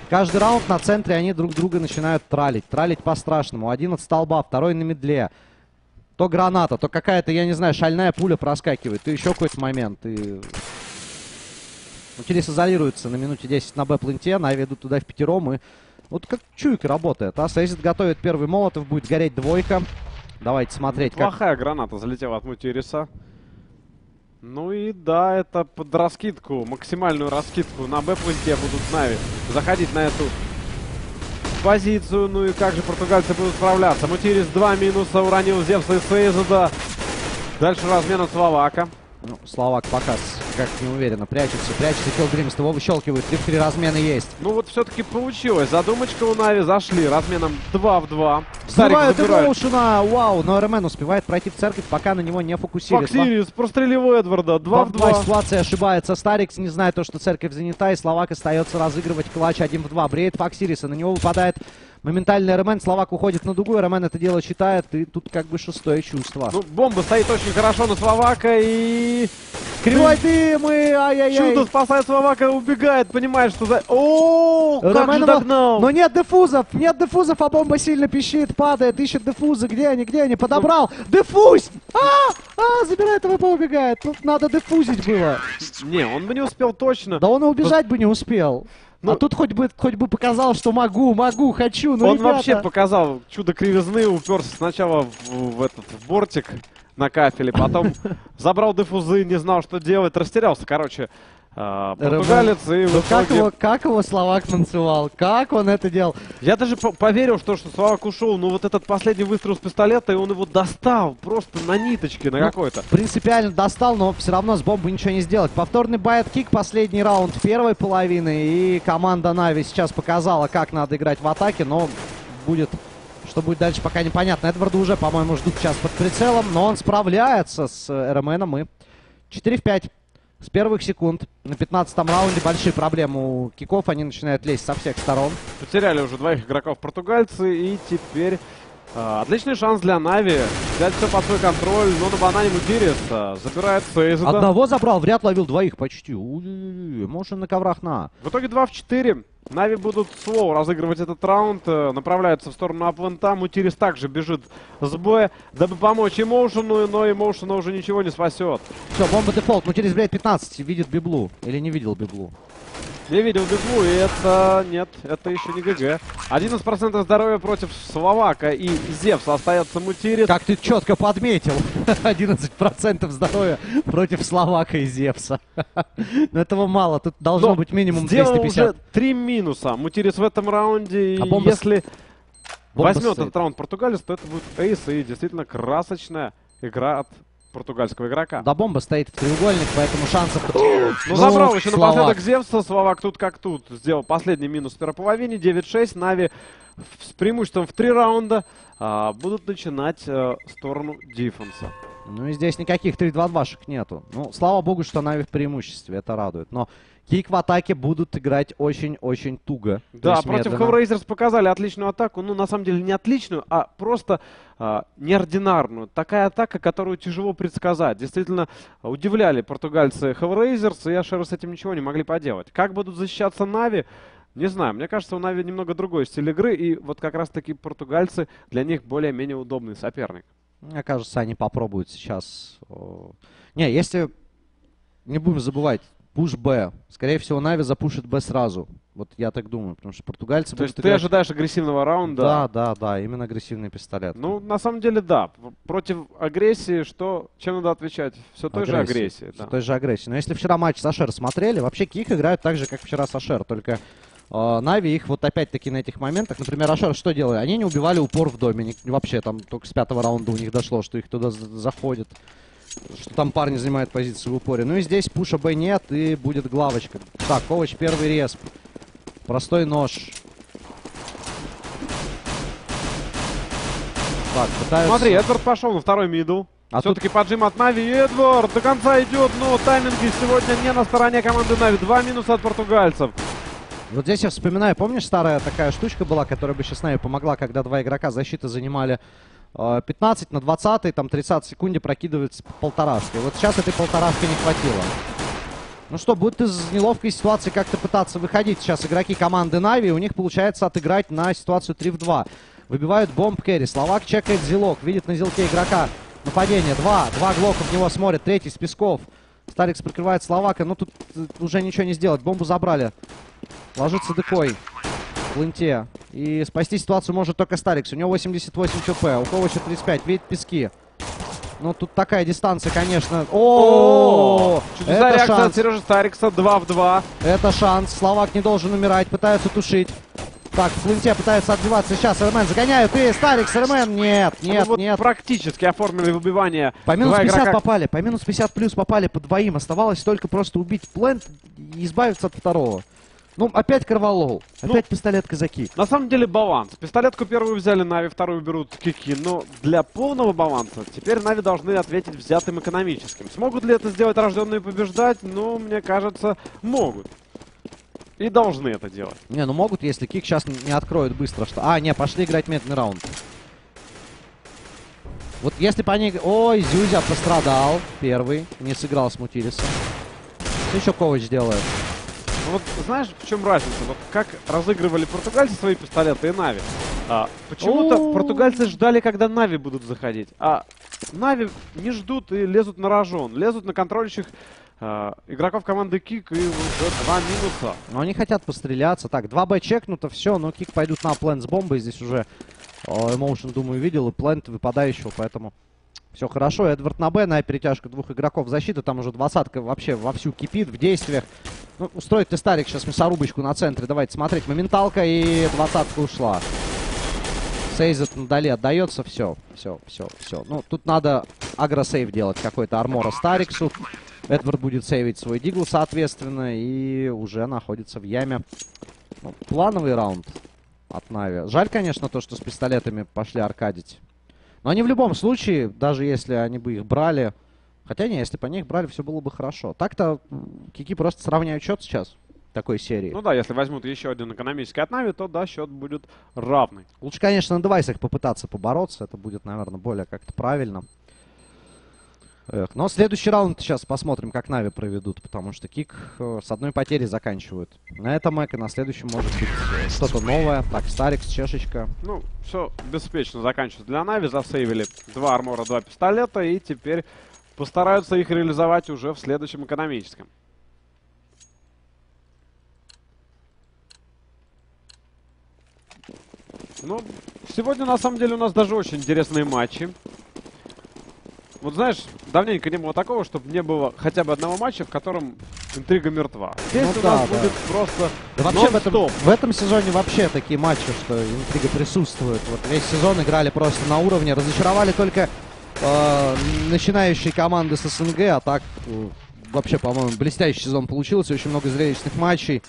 S2: Каждый раунд на центре они друг друга начинают тралить. Тралить по-страшному. Один от столба, второй на медле. То граната, то какая-то, я не знаю, шальная пуля проскакивает, то еще какой-то момент. И... Утилис изолируется на минуте 10 на Б-пленте, Нави идут туда в пятером, и вот как чуйка работает. А Сейзит готовит первый молотов, будет гореть двойка. Давайте смотреть, как...
S3: Плохая граната залетела от Мутириса. Ну и да, это под раскидку, максимальную раскидку на Б-пленте будут Нави заходить на эту позицию. Ну и как же португальцы будут справляться? Мутирис два минуса, уронил Зевса и Сейзада. Дальше размен от Словака.
S2: Ну, Словак пока как неуверенно прячется, прячется, Kill the Dreams его выщелкивает, 3-3 размены есть.
S3: Ну вот все-таки получилось. Задумочка у Нави зашли разменом 2 в 2.
S2: Взрывают. Эмоушена, вау, но РМН успевает пройти в церковь, пока на него не фокусируется.
S3: Фоксириус прострелил Эдварда. 2 в 2.
S2: ситуация ошибается. Старикс не знает то, что церковь занята, и Словак остается разыгрывать clutch 1 в 2. Бреет Фоксириса, на него выпадает моментальный РМН. Словак уходит на дугу, РМН это дело читает, и тут как бы шестое чувство.
S3: Ну, бомба стоит очень хорошо на Словака и...
S2: Кривой дым и ай-яй-яй.
S3: Чудо спасает Словака, убегает, понимает, что за... О, как же догнал!
S2: Но нет дефузов, нет дефузов, а бомба сильно пищит, падает, ищет дефузы. Где они, где они? Подобрал. Дефуз! А, а, забирает ВП, убегает. Тут надо дефузить было.
S3: Не, он бы не успел точно.
S2: Да он и убежать бы не успел.
S3: Ну-
S2: а тут хоть бы, хоть бы показал, что могу, могу, хочу. Ну,
S3: он
S2: ребята.
S3: вообще показал чудо кривизны, уперся сначала в, в этот в бортик на кафеле, потом (laughs) забрал дефузы, не знал, что делать, растерялся, короче, а, португалец, и
S2: Ну
S3: в
S2: как
S3: итоге-
S2: его, как его Словак танцевал? Как он это делал?
S3: Я даже по- поверил, что, что Словак ушел, но вот этот последний выстрел с пистолета, и он его достал просто на ниточке, на
S2: Ну,
S3: какой-то.
S2: Принципиально достал, но все равно с бомбой ничего не сделать. Повторный buy от Кик, последний раунд первой половины. И команда Нави сейчас показала, как надо играть в атаке, но будет... Что будет дальше, пока непонятно. Эдварда уже, по-моему, ждут сейчас под прицелом, но он справляется с э, РМНом и 4 в 5. С первых секунд на 15 раунде большие проблемы у киков. Они начинают лезть со всех сторон.
S3: Потеряли уже двоих игроков португальцы, и теперь а, отличный шанс для Нави взять все под свой контроль, но на банане Мутирис а, забирает Сейзеда.
S2: Одного забрал, в ряд ловил двоих почти. Может, на коврах на.
S3: В итоге 2 в 4. Нави будут slow разыгрывать этот раунд, э, направляются в сторону А-плента. Мутирис также бежит с Б, дабы помочь Эмоушену, но Эмоушена уже ничего не спасет.
S2: Все, бомба дефолт. Через, блядь, 15. Видит беглу. Или не видел беглу.
S3: Не видел беглу, и это... Нет, это еще не ГГ. 11% здоровья против Словака и Зевс остается Мутирис.
S2: Как ты четко подметил. (laughs) 11% здоровья против Словака и Зевса. (laughs) Но этого мало. Тут должно
S3: Но
S2: быть минимум
S3: сделал
S2: 250.
S3: уже три минуса. Мутирис в этом раунде. И
S2: А бомба
S3: если
S2: бомба
S3: возьмет
S2: стоит.
S3: этот раунд португалец, то это будет эйс. И действительно красочная игра от португальского игрока.
S2: Да, бомба стоит в треугольник, поэтому шансов...
S3: Ну, забрал еще
S2: Словак.
S3: напоследок Зевса. Словак тут как тут. Сделал последний минус в первой половине. 9-6. Нави с преимуществом в три раунда а, будут начинать э, сторону дефенса.
S2: Ну и здесь никаких 3-2-2-шек нету. Ну, слава богу, что Нави в преимуществе, это радует. Но Кик в атаке будут играть очень-очень туго.
S3: Да,
S2: есть
S3: против. Hellraisers показали отличную атаку. Ну, на самом деле, не отличную, а просто а, неординарную. Такая атака, которую тяжело предсказать. Действительно, удивляли португальцы Hellraisers, и Ашеры с этим ничего не могли поделать. Как будут защищаться Нави? Не знаю, мне кажется, у Нави немного другой стиль игры, и вот как раз-таки португальцы для них более-менее удобный соперник.
S2: Мне кажется, они попробуют сейчас... Не, если... Не будем забывать, пуш Б. Скорее всего, Нави запушит Б сразу. Вот я так думаю, потому что португальцы
S3: То есть ты
S2: играть-
S3: ожидаешь агрессивного раунда?
S2: Да, да, да, именно агрессивный пистолет.
S3: Ну, на самом деле, да. Против агрессии, что, чем надо отвечать? Все той же агрессии.
S2: Всё
S3: да.
S2: той же агрессии. Но если вчера матч с Ашер смотрели, вообще Кик играют так же, как вчера с Ашер, только э, Нави их вот опять-таки на этих моментах, например, Ашер что делали? Они не убивали упор в доме, вообще там только с пятого раунда у них дошло, что их туда за- заходят, что там парни занимают позиции в упоре. Ну и здесь пуша Б нет, и будет главочка. Так, Ковач первый респ. Простой нож. Так, пытаются...
S3: Смотри, Эдвард пошел на второй мидл.
S2: А
S3: Все-таки поджим от Нави. Эдвард до конца идет, но тайминги сегодня не на стороне команды Нави. Два минуса от португальцев.
S2: Вот здесь я вспоминаю, помнишь, старая такая штучка была, которая бы сейчас Нави помогла, когда два игрока защиты занимали 15 на 20, там 30 секунде прокидывается полторашки. Вот сейчас этой полторашки не хватило. Ну что, будет из неловкой ситуации как-то пытаться выходить сейчас игроки команды Нави. У них получается отыграть на ситуацию 3 в 2. Выбивают bomb carrier. Словак чекает зилок. Видит на зилке игрока нападение. Два. Два глока в него смотрит. Третий с песков. Старикс прикрывает Словака. Ну тут э, уже ничего не сделать. Бомбу забрали. Ложится decoy. В ленте. И спасти ситуацию может только Старикс. У него 88 ЧП. У Ковача 35. Видит пески. Ну, тут такая дистанция, конечно. О, это
S3: реакция от. Сережи Старикса. 2 в 2.
S2: Это шанс. Словак не должен умирать. Пытаются тушить. Так, в ленте пытаются отбиваться. Сейчас РМН загоняют. И Старикс, РМН. Нет, нет,
S3: Ну вот
S2: нет.
S3: практически оформили выбивание.
S2: По минус
S3: Два
S2: 50
S3: игрока.
S2: попали. По минус 50 плюс попали по двоим. Оставалось только просто убить плент и избавиться от второго. Ну, опять Карвалол.
S3: Ну,
S2: Опять пистолет казаки.
S3: На самом деле баланс. Пистолетку первую взяли Нави, вторую берут Кики. Но для полного баланса теперь Нави должны ответить взятым экономическим. Смогут ли это сделать рожденные побеждать? Ну, мне кажется, могут. И должны это делать.
S2: Не, ну могут, если Кик сейчас не откроют быстро. что. А, не, пошли играть медный раунд. Вот если бы они... Ой, Зюзя пострадал. Первый. Не сыграл с Мутилисом. Что еще Ковач делает?
S3: Вот знаешь, в чем разница? Вот как разыгрывали португальцы свои пистолеты и Нави. А, почему-то португальцы ждали, когда Нави будут заходить. А Нави не ждут и лезут на рожон. Лезут на контролирующих а, игроков команды Кик и уже два минуса.
S2: Но они хотят постреляться. Так, 2Б чекнуто, все. Но Кик пойдут на плент с бомбой. Здесь уже Эмоушен, думаю, видел. И плент выпадающего, поэтому... Все хорошо, Эдвард на Б, на перетяжка двух игроков защиты, там уже двадцатка вообще вовсю кипит в действиях. Ну, устроит ты Старик сейчас мясорубочку на центре, давайте смотреть. Моменталка и двадцатка ушла. Сейзет надали отдается, все, все, все, все. Ну, тут надо агросейв делать какой-то армора Стариксу. Эдвард будет сейвить свой дигл, соответственно, и уже находится в яме. Ну, плановый раунд от Нави. Жаль, конечно, то, что с пистолетами пошли аркадить. Но они в любом случае, даже если они бы их брали... Хотя не, если бы они их брали, все было бы хорошо. Так-то Кики просто сравняют счет сейчас такой серии.
S3: Ну да, если возьмут еще один экономический от Нави, то да, счет будет равный.
S2: Лучше, конечно, на девайсах попытаться побороться. Это будет, наверное, более как-то правильно. Эх, но следующий раунд сейчас посмотрим, как Нави проведут, потому что Кик э, с одной потери заканчивают. На этом эко, на следующем может быть что-то новое. Так, Старикс, чешечка.
S3: Ну, все беспечно заканчивается для Нави. Засейвили два армора, два пистолета. И теперь постараются их реализовать уже в следующем экономическом. Ну, сегодня на самом деле у нас даже очень интересные матчи. Вот знаешь, давненько не было такого, чтобы не было хотя бы одного матча, в котором интрига мертва. Здесь
S2: Ну
S3: у
S2: да,
S3: нас
S2: да.
S3: будет просто
S2: Да вообще в этом, в этом сезоне вообще такие матчи, что интрига присутствует. Вот весь сезон играли просто на уровне, разочаровали только э, начинающие команды с СНГ, а так э, вообще, по-моему, блестящий сезон получился, очень много зрелищных матчей.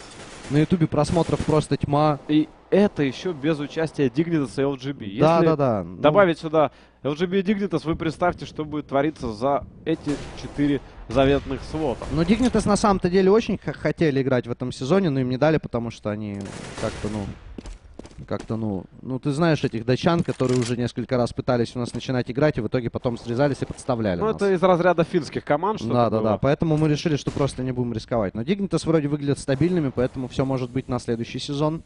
S2: На ютубе просмотров просто тьма.
S3: И это еще без участия Dignitas и LGB.
S2: Да,
S3: Если
S2: да, да. Ну,
S3: добавить сюда LGB Dignitas, вы представьте, что будет твориться за эти четыре заветных свота.
S2: Но Dignitas на самом-то деле очень хотели играть в этом сезоне, но им не дали, потому что они как-то, ну, как-то, ну, ну, ты знаешь этих датчан, которые уже несколько раз пытались у нас начинать играть, и в итоге потом срезались и подставляли
S3: Ну,
S2: нас.
S3: это из разряда финских команд, что
S2: Да, да, да. Поэтому мы решили, что просто не будем рисковать. Но Dignitas вроде выглядят стабильными, поэтому все может быть на следующий сезон.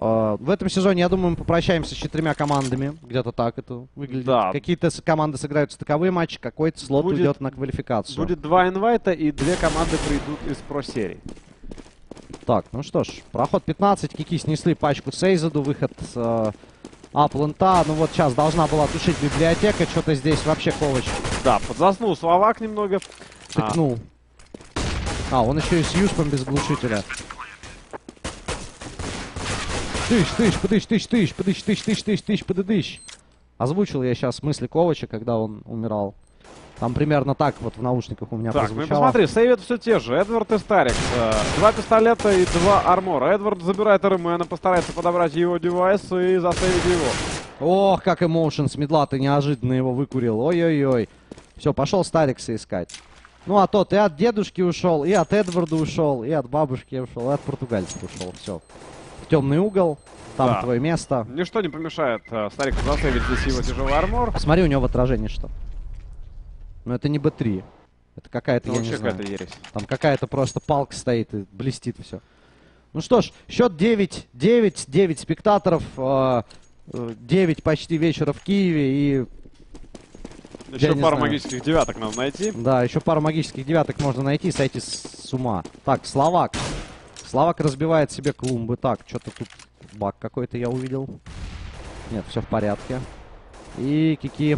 S2: А, В этом сезоне, я думаю, мы попрощаемся с четырьмя командами. Где-то так это выглядит.
S3: Да.
S2: Какие-то команды сыграют стыковые матчи, какой-то слот
S3: Будет-
S2: уйдет на квалификацию.
S3: Будет два инвайта, и две команды придут из про-серий.
S2: Так, ну что ж, проход 15, кики снесли пачку Сейзаду, выход с э, Аплента. Ну вот сейчас должна была тушить библиотека, что-то здесь вообще Ковач
S3: Да, подзаснул Словак немного. А,
S2: тыкнул. А, он еще и с юспом без глушителя. Тыщ, тыщ, подыщ, тыщ, тыщ, подыщ, тыщ, тыщ, тыщ, тыщ, подыдыщ. Озвучил я сейчас мысли Ковача, когда он умирал. Там примерно так вот в наушниках у меня
S3: Так, ну
S2: прозвучало.
S3: посмотри, сейвят все те же. Эдвард и Старик. Э, Два пистолета и два армора. Эдвард забирает РМН, постарается подобрать его девайс и засейвить его.
S2: Ох, как эмоушен с медла ты неожиданно его выкурил. Ой-ой-ой. Все, пошел Старикса искать. Ну, а тот и от дедушки ушел, и от Эдварда ушел, и от бабушки ушел, и от португальца ушел. Все. Темный угол. Там
S3: Да.
S2: твое место.
S3: Ничто не помешает э, Старику засейвить здесь его тяжелый армор.
S2: Посмотри, у него в отражении что. Ну, это не Б3. Это какая-то,
S3: Ну,
S2: я не знаю.
S3: ересь.
S2: Там какая-то просто палка стоит и блестит все. Ну что ж, счет 9, 9, 9 спектаторов, э, э, 9 почти вечера в Киеве и
S3: Еще пару
S2: знаю.
S3: магических девяток надо найти.
S2: Да, еще пару магических девяток можно найти, сойти с, с ума. Так, Словак. Словак разбивает себе клумбы. Так, что-то тут баг какой-то я увидел. Нет, все в порядке. И Кики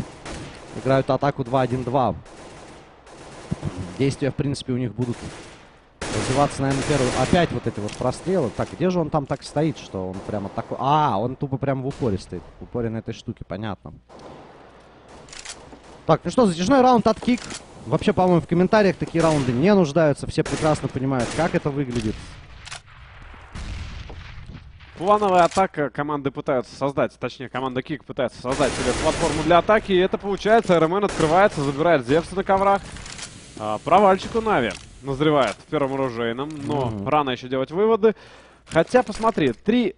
S2: играют атаку 2-1-2. Действия, в принципе, у них будут развиваться, наверное, первый. Опять вот эти вот прострелы. Так, где же он там так стоит, что он прямо такой... А, он тупо прямо в упоре стоит. В упоре на этой штуке, понятно. Так, ну что, затяжной раунд от кик. Вообще, по-моему, в комментариях такие раунды не нуждаются. Все прекрасно понимают, как это выглядит.
S3: Плановая атака команды пытаются создать, точнее, команда Кик пытается создать себе платформу для атаки, и это получается. РМН открывается, забирает Зевса на коврах. А, провальчик у Нави назревает в первом оружейном, но
S2: Мгм.
S3: рано еще делать выводы. Хотя, посмотри, три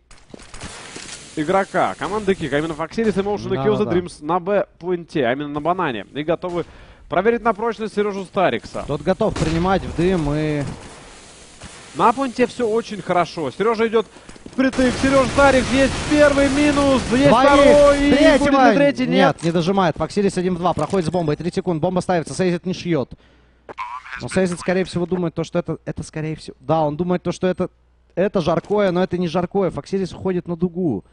S3: игрока команды Кик, а именно Фоксилис, Emotion и Kill the
S2: Да-да-да.
S3: Dreams на Б-пленте, а именно на банане, и готовы проверить на прочность Сережу Старикса.
S2: Тот готов принимать в дым и...
S3: На пункте все очень хорошо. Сережа идет впритык. Сережа Старик есть первый минус. Есть
S2: Двоих!
S3: второй. И будет ли третий? Нет.
S2: не дожимает. Фоксилис 1 в 2. Проходит с бомбой. 3 секунд. Бомба ставится. Сейзит не шьет. Но Сейзит, скорее всего, думает то, что это... Это, скорее всего... Да, он думает то, что это... Это жаркое, но это не жаркое. Фоксилис уходит на дугу.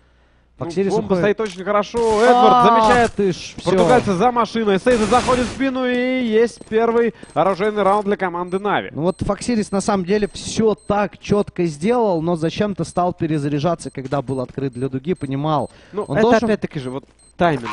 S3: Ну,
S2: Фоксилис
S3: бомба
S2: уходит...
S3: стоит очень хорошо. Эдвард
S2: Ах
S3: замечает
S2: ты ж, всё.
S3: португальца за машиной. Сейзет заходит в спину и есть первый оружейный раунд для команды Нави.
S2: Ну вот Фоксилис на самом деле все так четко сделал, но зачем-то стал перезаряжаться, когда был открыт для дуги, понимал.
S3: Ну,
S2: Он
S3: это
S2: должен-
S3: опять-таки же вот тайминги.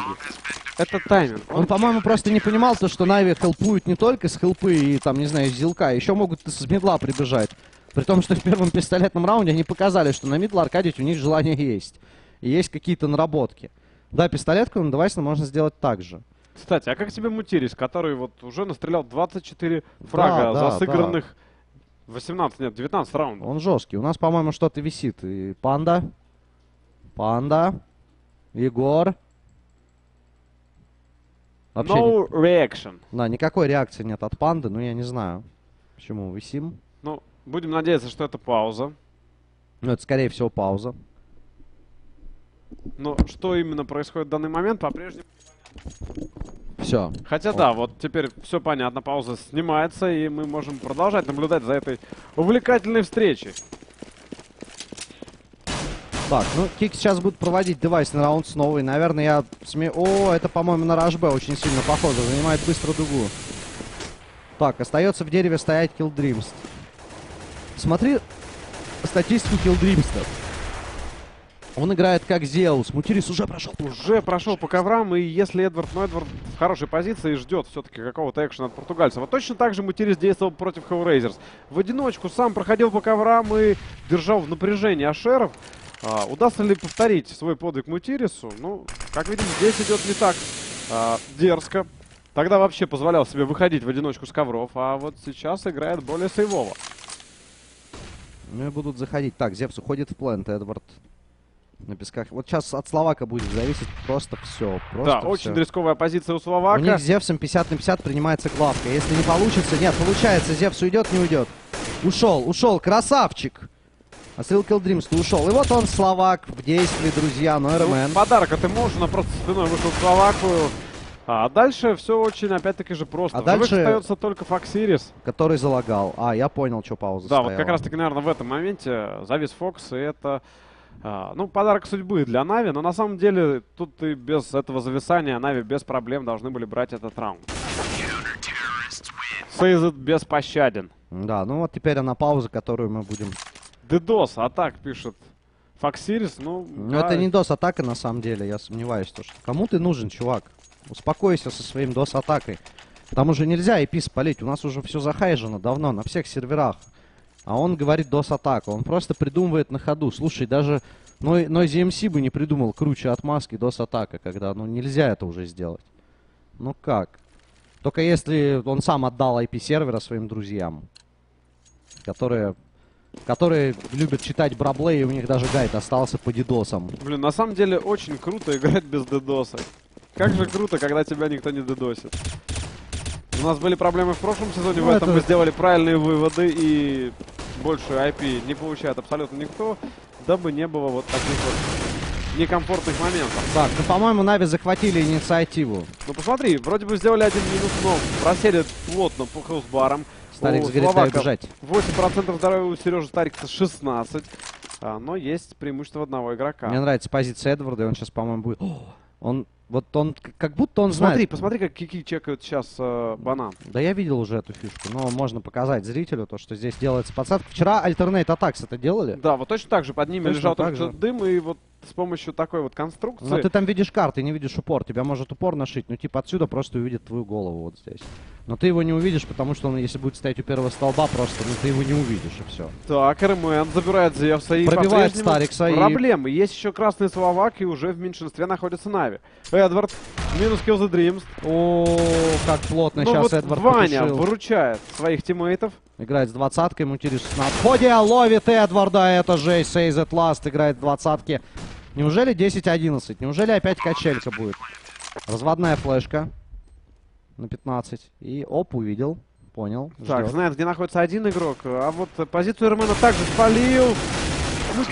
S3: Это тайминг.
S2: Он,
S3: Он,
S2: по-моему, просто не понимал то, что Нави хелпуют не только с хелпы и, там, не знаю, из зилка, еще могут с мидла прибежать. При том, что в первом пистолетном раунде они показали, что на мидл аркадить у них желание есть. И есть какие-то наработки. Да, пистолетку на девайсе можно сделать так же.
S3: Кстати, а как тебе Мутирис, который вот уже настрелял 24 фрага
S2: да,
S3: за сыгранных 18, нет, 19 раундов?
S2: Он жесткий. У нас, по-моему, что-то висит. И Панда. Панда. Егор. Вообще ни-
S3: No reaction.
S2: Да, никакой реакции нет от панды, ну я не знаю, почему висим.
S3: Ну, будем надеяться, что это пауза.
S2: Ну, это, скорее всего, пауза.
S3: Но что именно происходит в данный момент, по-прежнему.
S2: Все.
S3: Хотя да, вот теперь все понятно, пауза снимается, и мы можем продолжать наблюдать за этой увлекательной встречей.
S2: Так, ну, Кик сейчас будут проводить девайсный раунд снова. И, наверное, я сме... О, это, по-моему, на B очень сильно похоже. Занимает быстро дугу. Так, остается в дереве стоять Dreams. Смотри статистику Dreams. Он играет как Зеус. Мутирис уже прошел.
S3: Уже прошел по коврам, и если Эдвард, ну, Эдвард в хорошей позиции ждет все-таки какого-то экшена от португальцев. Вот точно так же Мутирис действовал против Хеврейзерс. В одиночку сам проходил по коврам и держал в напряжении Ашеров. А, удастся ли повторить свой подвиг Мутирису? Ну, как видим, здесь идет не так а, дерзко. Тогда вообще позволял себе выходить в одиночку с ковров, а вот сейчас играет более сейвово.
S2: Ну и будут заходить. Так, Зевс уходит в плент, Эдвард на песках. Вот сейчас от Словака будет зависеть просто все. Просто
S3: да,
S2: всё.
S3: очень рисковая позиция у
S2: У
S3: Словака.
S2: них с Зевсом 50 на 50 принимается главка. Если не получится, нет, получается, Зевс уйдет, не уйдет. Ушел, ушел, красавчик. А Стрел Dreams ушел. И вот он, Словак, в действии, друзья, но
S3: Ну,
S2: РМН.
S3: подарок от Эмоушена просто спиной вышел к Словаку. А дальше все очень, опять-таки же, просто.
S2: А
S3: живых
S2: дальше-
S3: остается только Фоксирис.
S2: который залагал. А, я понял, что пауза
S3: Да, вот
S2: стояла.
S3: как раз-таки, наверное, в этом моменте завис Фокс, и это, а, ну, подарок судьбы для Нави. Но на самом деле тут и без этого зависания Нави без проблем должны были брать этот раунд. Сейзет беспощаден.
S2: Да, ну вот теперь она пауза, которую мы будем...
S3: DDoS attack, пишет Фоксирис. Ну,
S2: Ну
S3: да,
S2: это не DOS-атака на самом деле, я сомневаюсь. То, что... Кому ты нужен, чувак? Успокойся со своим DOS-атакой. Там уже нельзя IP спалить, у нас уже все захайжено давно, на всех серверах. А он говорит DOS-атака, он просто придумывает на ходу. Слушай, даже Ной, Noisy MC бы не придумал круче отмазки DOS-атака, когда ну нельзя это уже сделать. Ну как? Только если он сам отдал IP сервера своим друзьям, которые, которые любят читать браблей, и у них даже гайд остался по дидосам.
S3: Блин, на самом деле очень круто играть без дедоса. Как же круто, когда тебя никто не дедосит. У нас были проблемы в прошлом сезоне,
S2: Ну,
S3: в этом
S2: это-
S3: мы сделали правильные выводы и больше IP не получает абсолютно никто, дабы не было вот таких вот некомфортных моментов.
S2: Так, ну, по-моему, Нави захватили инициативу.
S3: Ну посмотри, вроде бы сделали один минус, но просели плотно по хелсбарам.
S2: Старик
S3: У
S2: говорит,
S3: Словака
S2: бежать.
S3: 8% здоровья у Сережи Старикса 16. А, но есть преимущество одного игрока.
S2: Мне нравится позиция Эдварда, и он сейчас, по-моему, будет... О, он, вот он, как будто он
S3: Посмотри,
S2: знает.
S3: посмотри, как Кики чекают сейчас э, банан.
S2: Да я видел уже эту фишку, но можно показать зрителю то, что здесь делается подсадка. Вчера Alternate Attacks это делали.
S3: Да, вот точно так же под ними
S2: Точно
S3: лежал только дым, и вот с помощью такой вот конструкции...
S2: Но ты там видишь карты, не видишь упор. Тебя может упор нашить, но типа отсюда просто увидит твою голову вот здесь. Но ты его не увидишь, потому что он, если будет стоять у первого столба, просто, ну ты его не увидишь, и все.
S3: Так, РМН забирает Зевса и
S2: Пробивает Старикса и-
S3: Проблемы. Есть еще красный Словак, и уже в меньшинстве находится Нави. Эдвард, минус Kill the Dreams.
S2: О, как плотно
S3: ну
S2: сейчас
S3: вот
S2: Эдвард
S3: Ваня
S2: потушил.
S3: выручает своих тиммейтов.
S2: Играет с двадцаткой, Мутирис на отходе, ловит Эдварда, это жесть, Сейзет last играет в двадцатке. Неужели 10-11? Неужели опять качелька будет? Разводная флешка на 15. И оп, увидел, понял,
S3: Так,
S2: ждет.
S3: знает, где находится один игрок. А вот позицию РМНа также спалил.
S2: Ну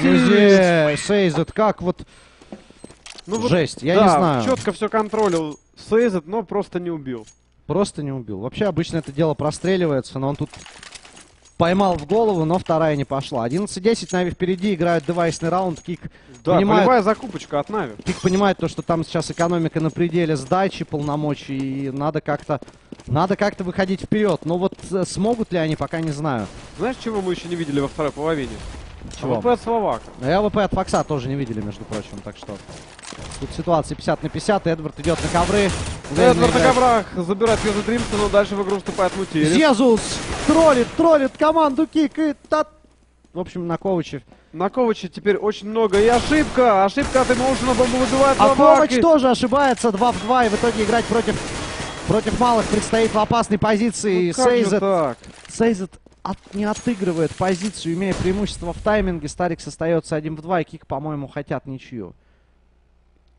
S2: Сейзет, как вот...
S3: Ну вот,
S2: Жесть, я
S3: да,
S2: не знаю.
S3: четко все контролил Сейзет, но просто не убил.
S2: Просто не убил. Вообще обычно это дело простреливается, но он тут поймал в голову, но вторая не пошла. 11-10, Нави впереди, играют девайсный раунд, Кик
S3: Да,
S2: Понимаю.
S3: полевая закупочка от Нави.
S2: Пик понимает то, что там сейчас экономика на пределе сдачи, полномочий, и надо как-то надо как-то выходить вперед. Но вот э, смогут ли они, пока не знаю.
S3: Знаешь, чего мы еще не видели во второй половине?
S2: Чего?
S3: АВП от Словака.
S2: И АВП от Фокса тоже не видели, между прочим, так что... Тут ситуация 50 на 50, Эдвард идет на ковры.
S3: Эдвард коврах забирает Юза Дримса, но дальше в игру вступает Мутирис.
S2: Зезус троллит, троллит команду Кик и... та- В общем, на Коваче.
S3: На Коваче теперь очень много. И ошибка! Ошибка от Эмоушена, бомба выбивает
S2: А
S3: Словак.
S2: Ковач тоже ошибается 2 в 2, и в итоге играть против... Против малых предстоит в опасной позиции.
S3: Ну
S2: Сейзет? Сейзет от- не отыгрывает позицию, имея преимущество в тайминге. Старикс остается 1 в 2, и Кик, по-моему, хотят ничью.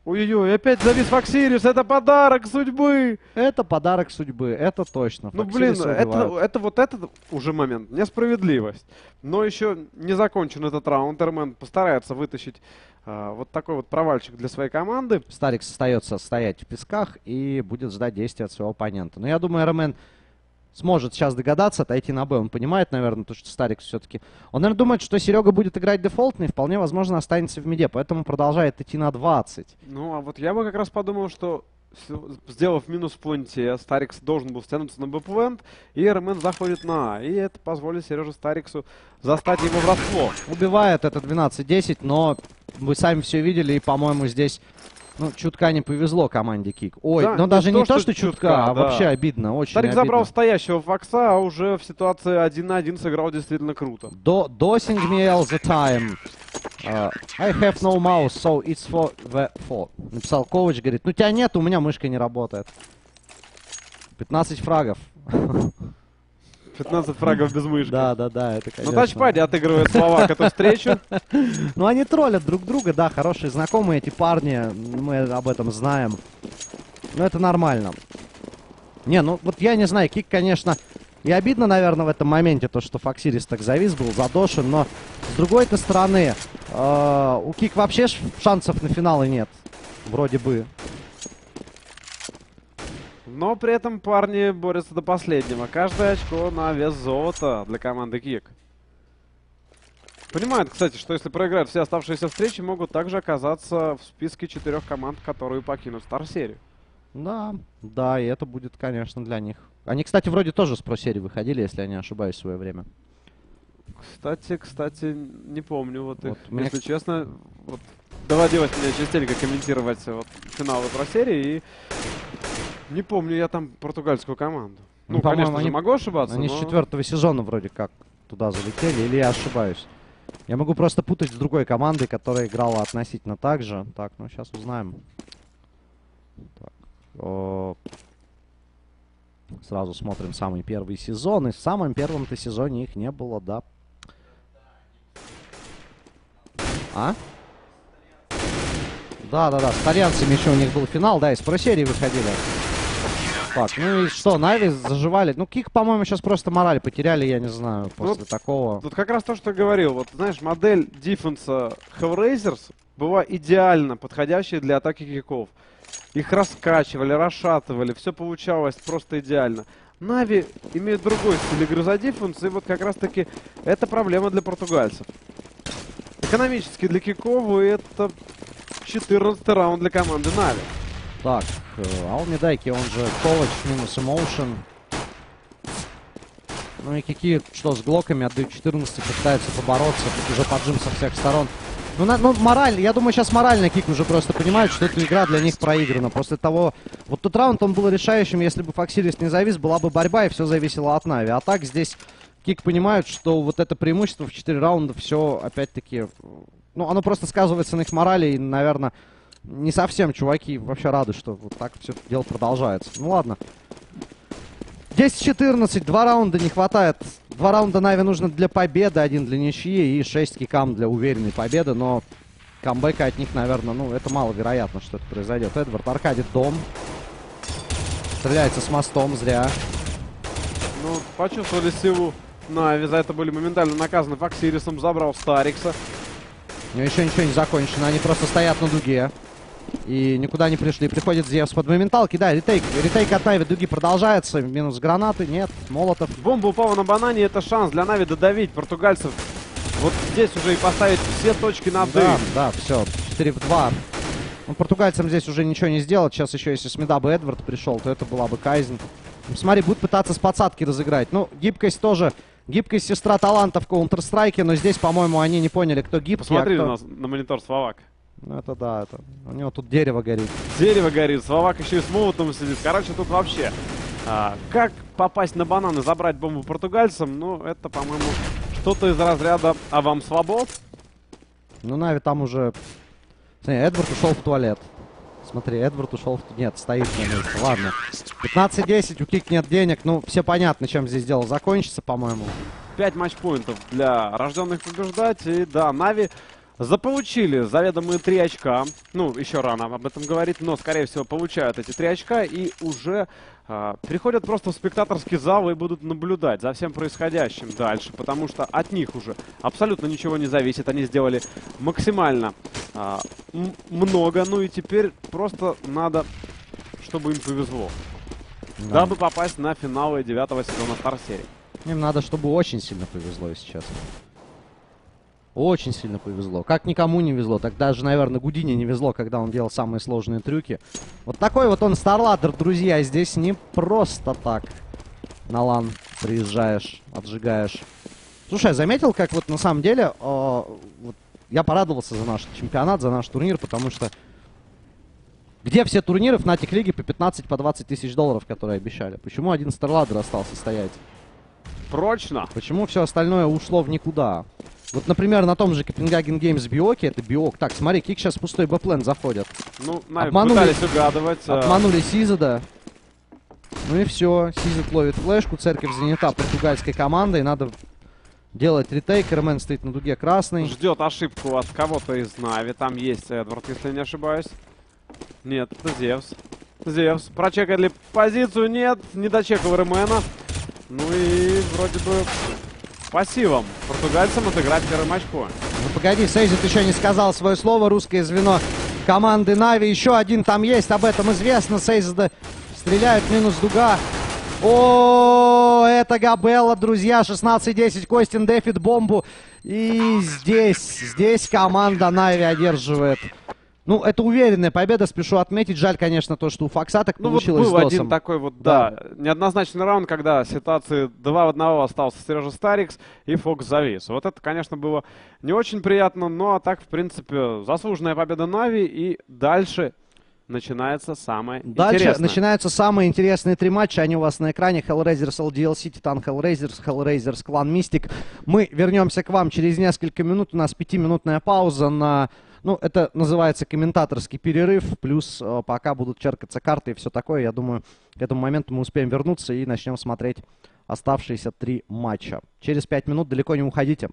S3: Ой-ой-ой, опять завис Фоксириус, это подарок судьбы!
S2: Это подарок судьбы, это точно.
S3: Ну блин, это, это вот этот уже момент, несправедливость. Но еще не закончен этот раунд. Эрмен постарается вытащить а, вот такой вот провальчик для своей команды.
S2: Старикс остается стоять в песках и будет ждать действия от своего оппонента. Но я думаю, РМН сможет сейчас догадаться, отойти на Б. Он понимает, наверное, то, что Старикс все-таки... Он, наверное, думает, что Серега будет играть дефолтный, вполне возможно, останется в миде, поэтому продолжает идти на 20.
S3: Ну, а вот я бы как раз подумал, что сделав минус в планте, Старикс должен был стянуться на бэпвент, и РМН заходит на А. И это позволит Сереже Стариксу застать его врасплох.
S2: Убивает это 12-10, но вы сами все видели, и, по-моему, здесь ну, чутка не повезло команде Кик. Ой,
S3: Да,
S2: ну
S3: не
S2: даже
S3: то,
S2: не то,
S3: что
S2: что чутка,
S3: чутка,
S2: а
S3: да.
S2: вообще обидно, очень
S3: Старик
S2: обидно.
S3: забрал стоящего Фокса, а уже в ситуации 1 на 1 сыграл действительно круто.
S2: Do, dosing me all the time. Uh, I have no mouse, so it's for the for. Написал Ковач, говорит, ну тебя нет, у меня мышка не работает. 15 фрагов. (laughs)
S3: 15 фрагов без мышки.
S2: Да, да, да, это
S3: На
S2: конечно.
S3: тачпаде отыгрывает Словак эту встречу. (laughs)
S2: Ну они троллят друг друга, да, хорошие знакомые эти парни, мы об этом знаем. Но это нормально. Не, ну вот я не знаю, Кик, конечно, и обидно, наверное, в этом моменте, то, что Фоксирис так завис был, задошен, но с другой-то стороны, э, у Кик вообще шансов на финалы нет. Вроде бы.
S3: Но при этом парни борются до последнего. Каждое очко на вес золота для команды Кик. Понимают, кстати, что если проиграют все оставшиеся встречи, могут также оказаться в списке четырех команд, которые покинут Стар-серию.
S2: Да, да, и это будет, конечно, для них. Они, кстати, вроде тоже с про-серии выходили, если я не ошибаюсь, в свое время.
S3: Кстати, кстати, не помню вот их.
S2: Вот мне
S3: Если честно, вот доводилось мне частенько комментировать вот, финалы про серии и не помню я там португальскую команду.
S2: Ну,
S3: Ну, конечно же, могу ошибаться,
S2: Они
S3: но...
S2: с четвертого сезона вроде как туда залетели, или я ошибаюсь? Я могу просто путать с другой командой, которая играла относительно так же. Так, ну сейчас узнаем. Так, о, Сразу смотрим самый первый сезон. И в самом первом-то сезоне их не было, да. А? Да, да, да. С итальянцами еще у них был финал, да, из про серии выходили. Так, ну и что, Нави заживали. Ну, Кик, по-моему, сейчас просто мораль потеряли, я не знаю, после
S3: Вот
S2: такого.
S3: Тут как раз то, что я говорил. Вот, знаешь, модель дефенса Hellraisers была идеально подходящей для атаки киков. Их раскачивали, расшатывали, все получалось просто идеально. Нави имеют другой стиль игры за дефенс, и вот как раз-таки это проблема для португальцев. Экономически для киков это 14 раунд для команды Нави.
S2: Так, э, Алмедайки, он же Ковач, минус Эмоушен. Ну и Кики, что с Глоками, отдают 14, пытаются побороться, тут уже поджим со всех сторон. Ну, на- ну, морально, я думаю, сейчас морально Кик уже просто понимают, что эта игра для них проиграна. После того, вот тот раунд, он был решающим, если бы Фоксилис не завис, была бы борьба, и все зависело от Нави. А так здесь Кик понимают, что вот это преимущество в 4 раунда все, опять-таки, ну, оно просто сказывается на их морали, и, наверное, не совсем чуваки вообще рады, что вот так все дело продолжается. Ну ладно. 10-14, два раунда не хватает. Два раунда Нави нужно для победы, один для ничьи и 6 кикам для уверенной победы, но камбэка от них, наверное, ну, это маловероятно, что это произойдет. Эдвард аркадит дом. Стреляется с мостом, зря.
S3: Ну, почувствовали силу Нави, за это были моментально наказаны Фоксирисом, забрал Старикса.
S2: Но еще ничего не закончено, они просто стоят на дуге. И никуда не пришли. Приходит Зевс под моменталки. Да, ретейк. Ретейк от Нави дуги продолжается. Минус гранаты. Нет. Молотов.
S3: Бомба упала на банане, это шанс для Нави додавить португальцев. Вот здесь уже и поставить все точки над
S2: Да,
S3: «и».
S2: да, все. 4 в 2. Ну, португальцам здесь уже ничего не сделать. Сейчас еще, если с меда бы Эдвард пришел, то это была бы казнь. Смотри, будут пытаться с подсадки разыграть. Ну, гибкость тоже. Гибкость сестра таланта в Counter-Strike, но здесь, по-моему, они не поняли, кто гибкий,
S3: Посмотри
S2: а
S3: на,
S2: кто...
S3: на монитор Словак.
S2: Ну, это да, это... У него тут дерево горит.
S3: Дерево горит, Словак еще и с молотом сидит. Короче, тут вообще... а, как попасть на банан и забрать бомбу португальцам, ну, это, по-моему, что-то из разряда «А вам свобод?»
S2: Ну, Нави там уже... Смотри, Эдвард ушел в туалет. Смотри, Эдвард ушел в... Нет, стоит на месте. Ладно. 15-10, у Кик нет денег. Ну, все понятно, чем здесь дело закончится, по-моему.
S3: 5 матчпоинтов для рожденных побеждать. И да, Нави заполучили заведомые 3 очка. Ну, еще рано об этом говорить, но, скорее всего, получают эти 3 очка и уже а, переходят просто в спектаторский зал и будут наблюдать за всем происходящим дальше, потому что от них уже абсолютно ничего не зависит. Они сделали максимально м- много, ну и теперь просто надо, чтобы им повезло,
S2: Да.
S3: дабы попасть на финалы девятого сезона Стар серии.
S2: Им надо, чтобы очень сильно повезло, если честно. Очень сильно повезло. Как никому не везло. Так даже, наверное, Гудине не везло, когда он делал самые сложные трюки. Вот такой вот он Старладер, друзья. Здесь не просто так на LAN приезжаешь, отжигаешь. Слушай, я заметил, как вот на самом деле... э, вот я порадовался за наш чемпионат, за наш турнир, потому что... Где все турниры в Натик Лиге по 15, по 20 тысяч долларов, которые обещали? Почему один StarLadder остался стоять?
S3: Прочно.
S2: Почему все остальное ушло в никуда? Вот, например, на том же Copenhagen Games BYOC е, это BYOC. Так, смотри, Кик сейчас пустой б plant заходят.
S3: Ну, Нави
S2: Обманули.
S3: пытались угадывать. а,
S2: Обманули Сизада. Ну и все. Сизад ловит флешку, церковь занята португальской командой. Надо делать ретейк. Эрмен стоит на дуге красный.
S3: Ждет ошибку от кого-то из Нави. Там есть Эдвард, если не ошибаюсь. Нет, это Зевс. Зевс. Прочекали позицию. Нет, не дочекал Ремена. Ну и вроде бы пассивом португальцам отыграть первый матчпоинт.
S2: Ну погоди, Сейзит еще не сказал свое слово. Русское звено команды Нави. Еще один там есть, об этом известно. Сейзида стреляют, минус дуга. О, это Габелла, друзья. 16-10. Костин дефит бомбу. И здесь, здесь команда Нави одерживает. Ну, это уверенная победа, спешу отметить. Жаль, конечно, то, что у Фокса так
S3: Ну вот
S2: получилось
S3: был
S2: с
S3: один такой вот, да, неоднозначный раунд, когда ситуации 2 в 1 остался Сережа Старикс и Фокс завис. Вот это, конечно, было не очень приятно, но а так, в принципе, заслуженная победа Нави и дальше начинается самое
S2: Дальше
S3: интересное.
S2: начинаются самые интересные три матча. Они у вас на экране. Hellraisers LDLC, Titan Hellraisers, Hellraisers Clan Mystic. Мы вернемся к вам через несколько минут. У нас пятиминутная пауза на... Ну, это называется комментаторский перерыв. Плюс э, пока будут черкаться карты и все такое. Я думаю, к этому моменту мы успеем вернуться и начнем смотреть оставшиеся три матча. Через пять минут далеко не уходите.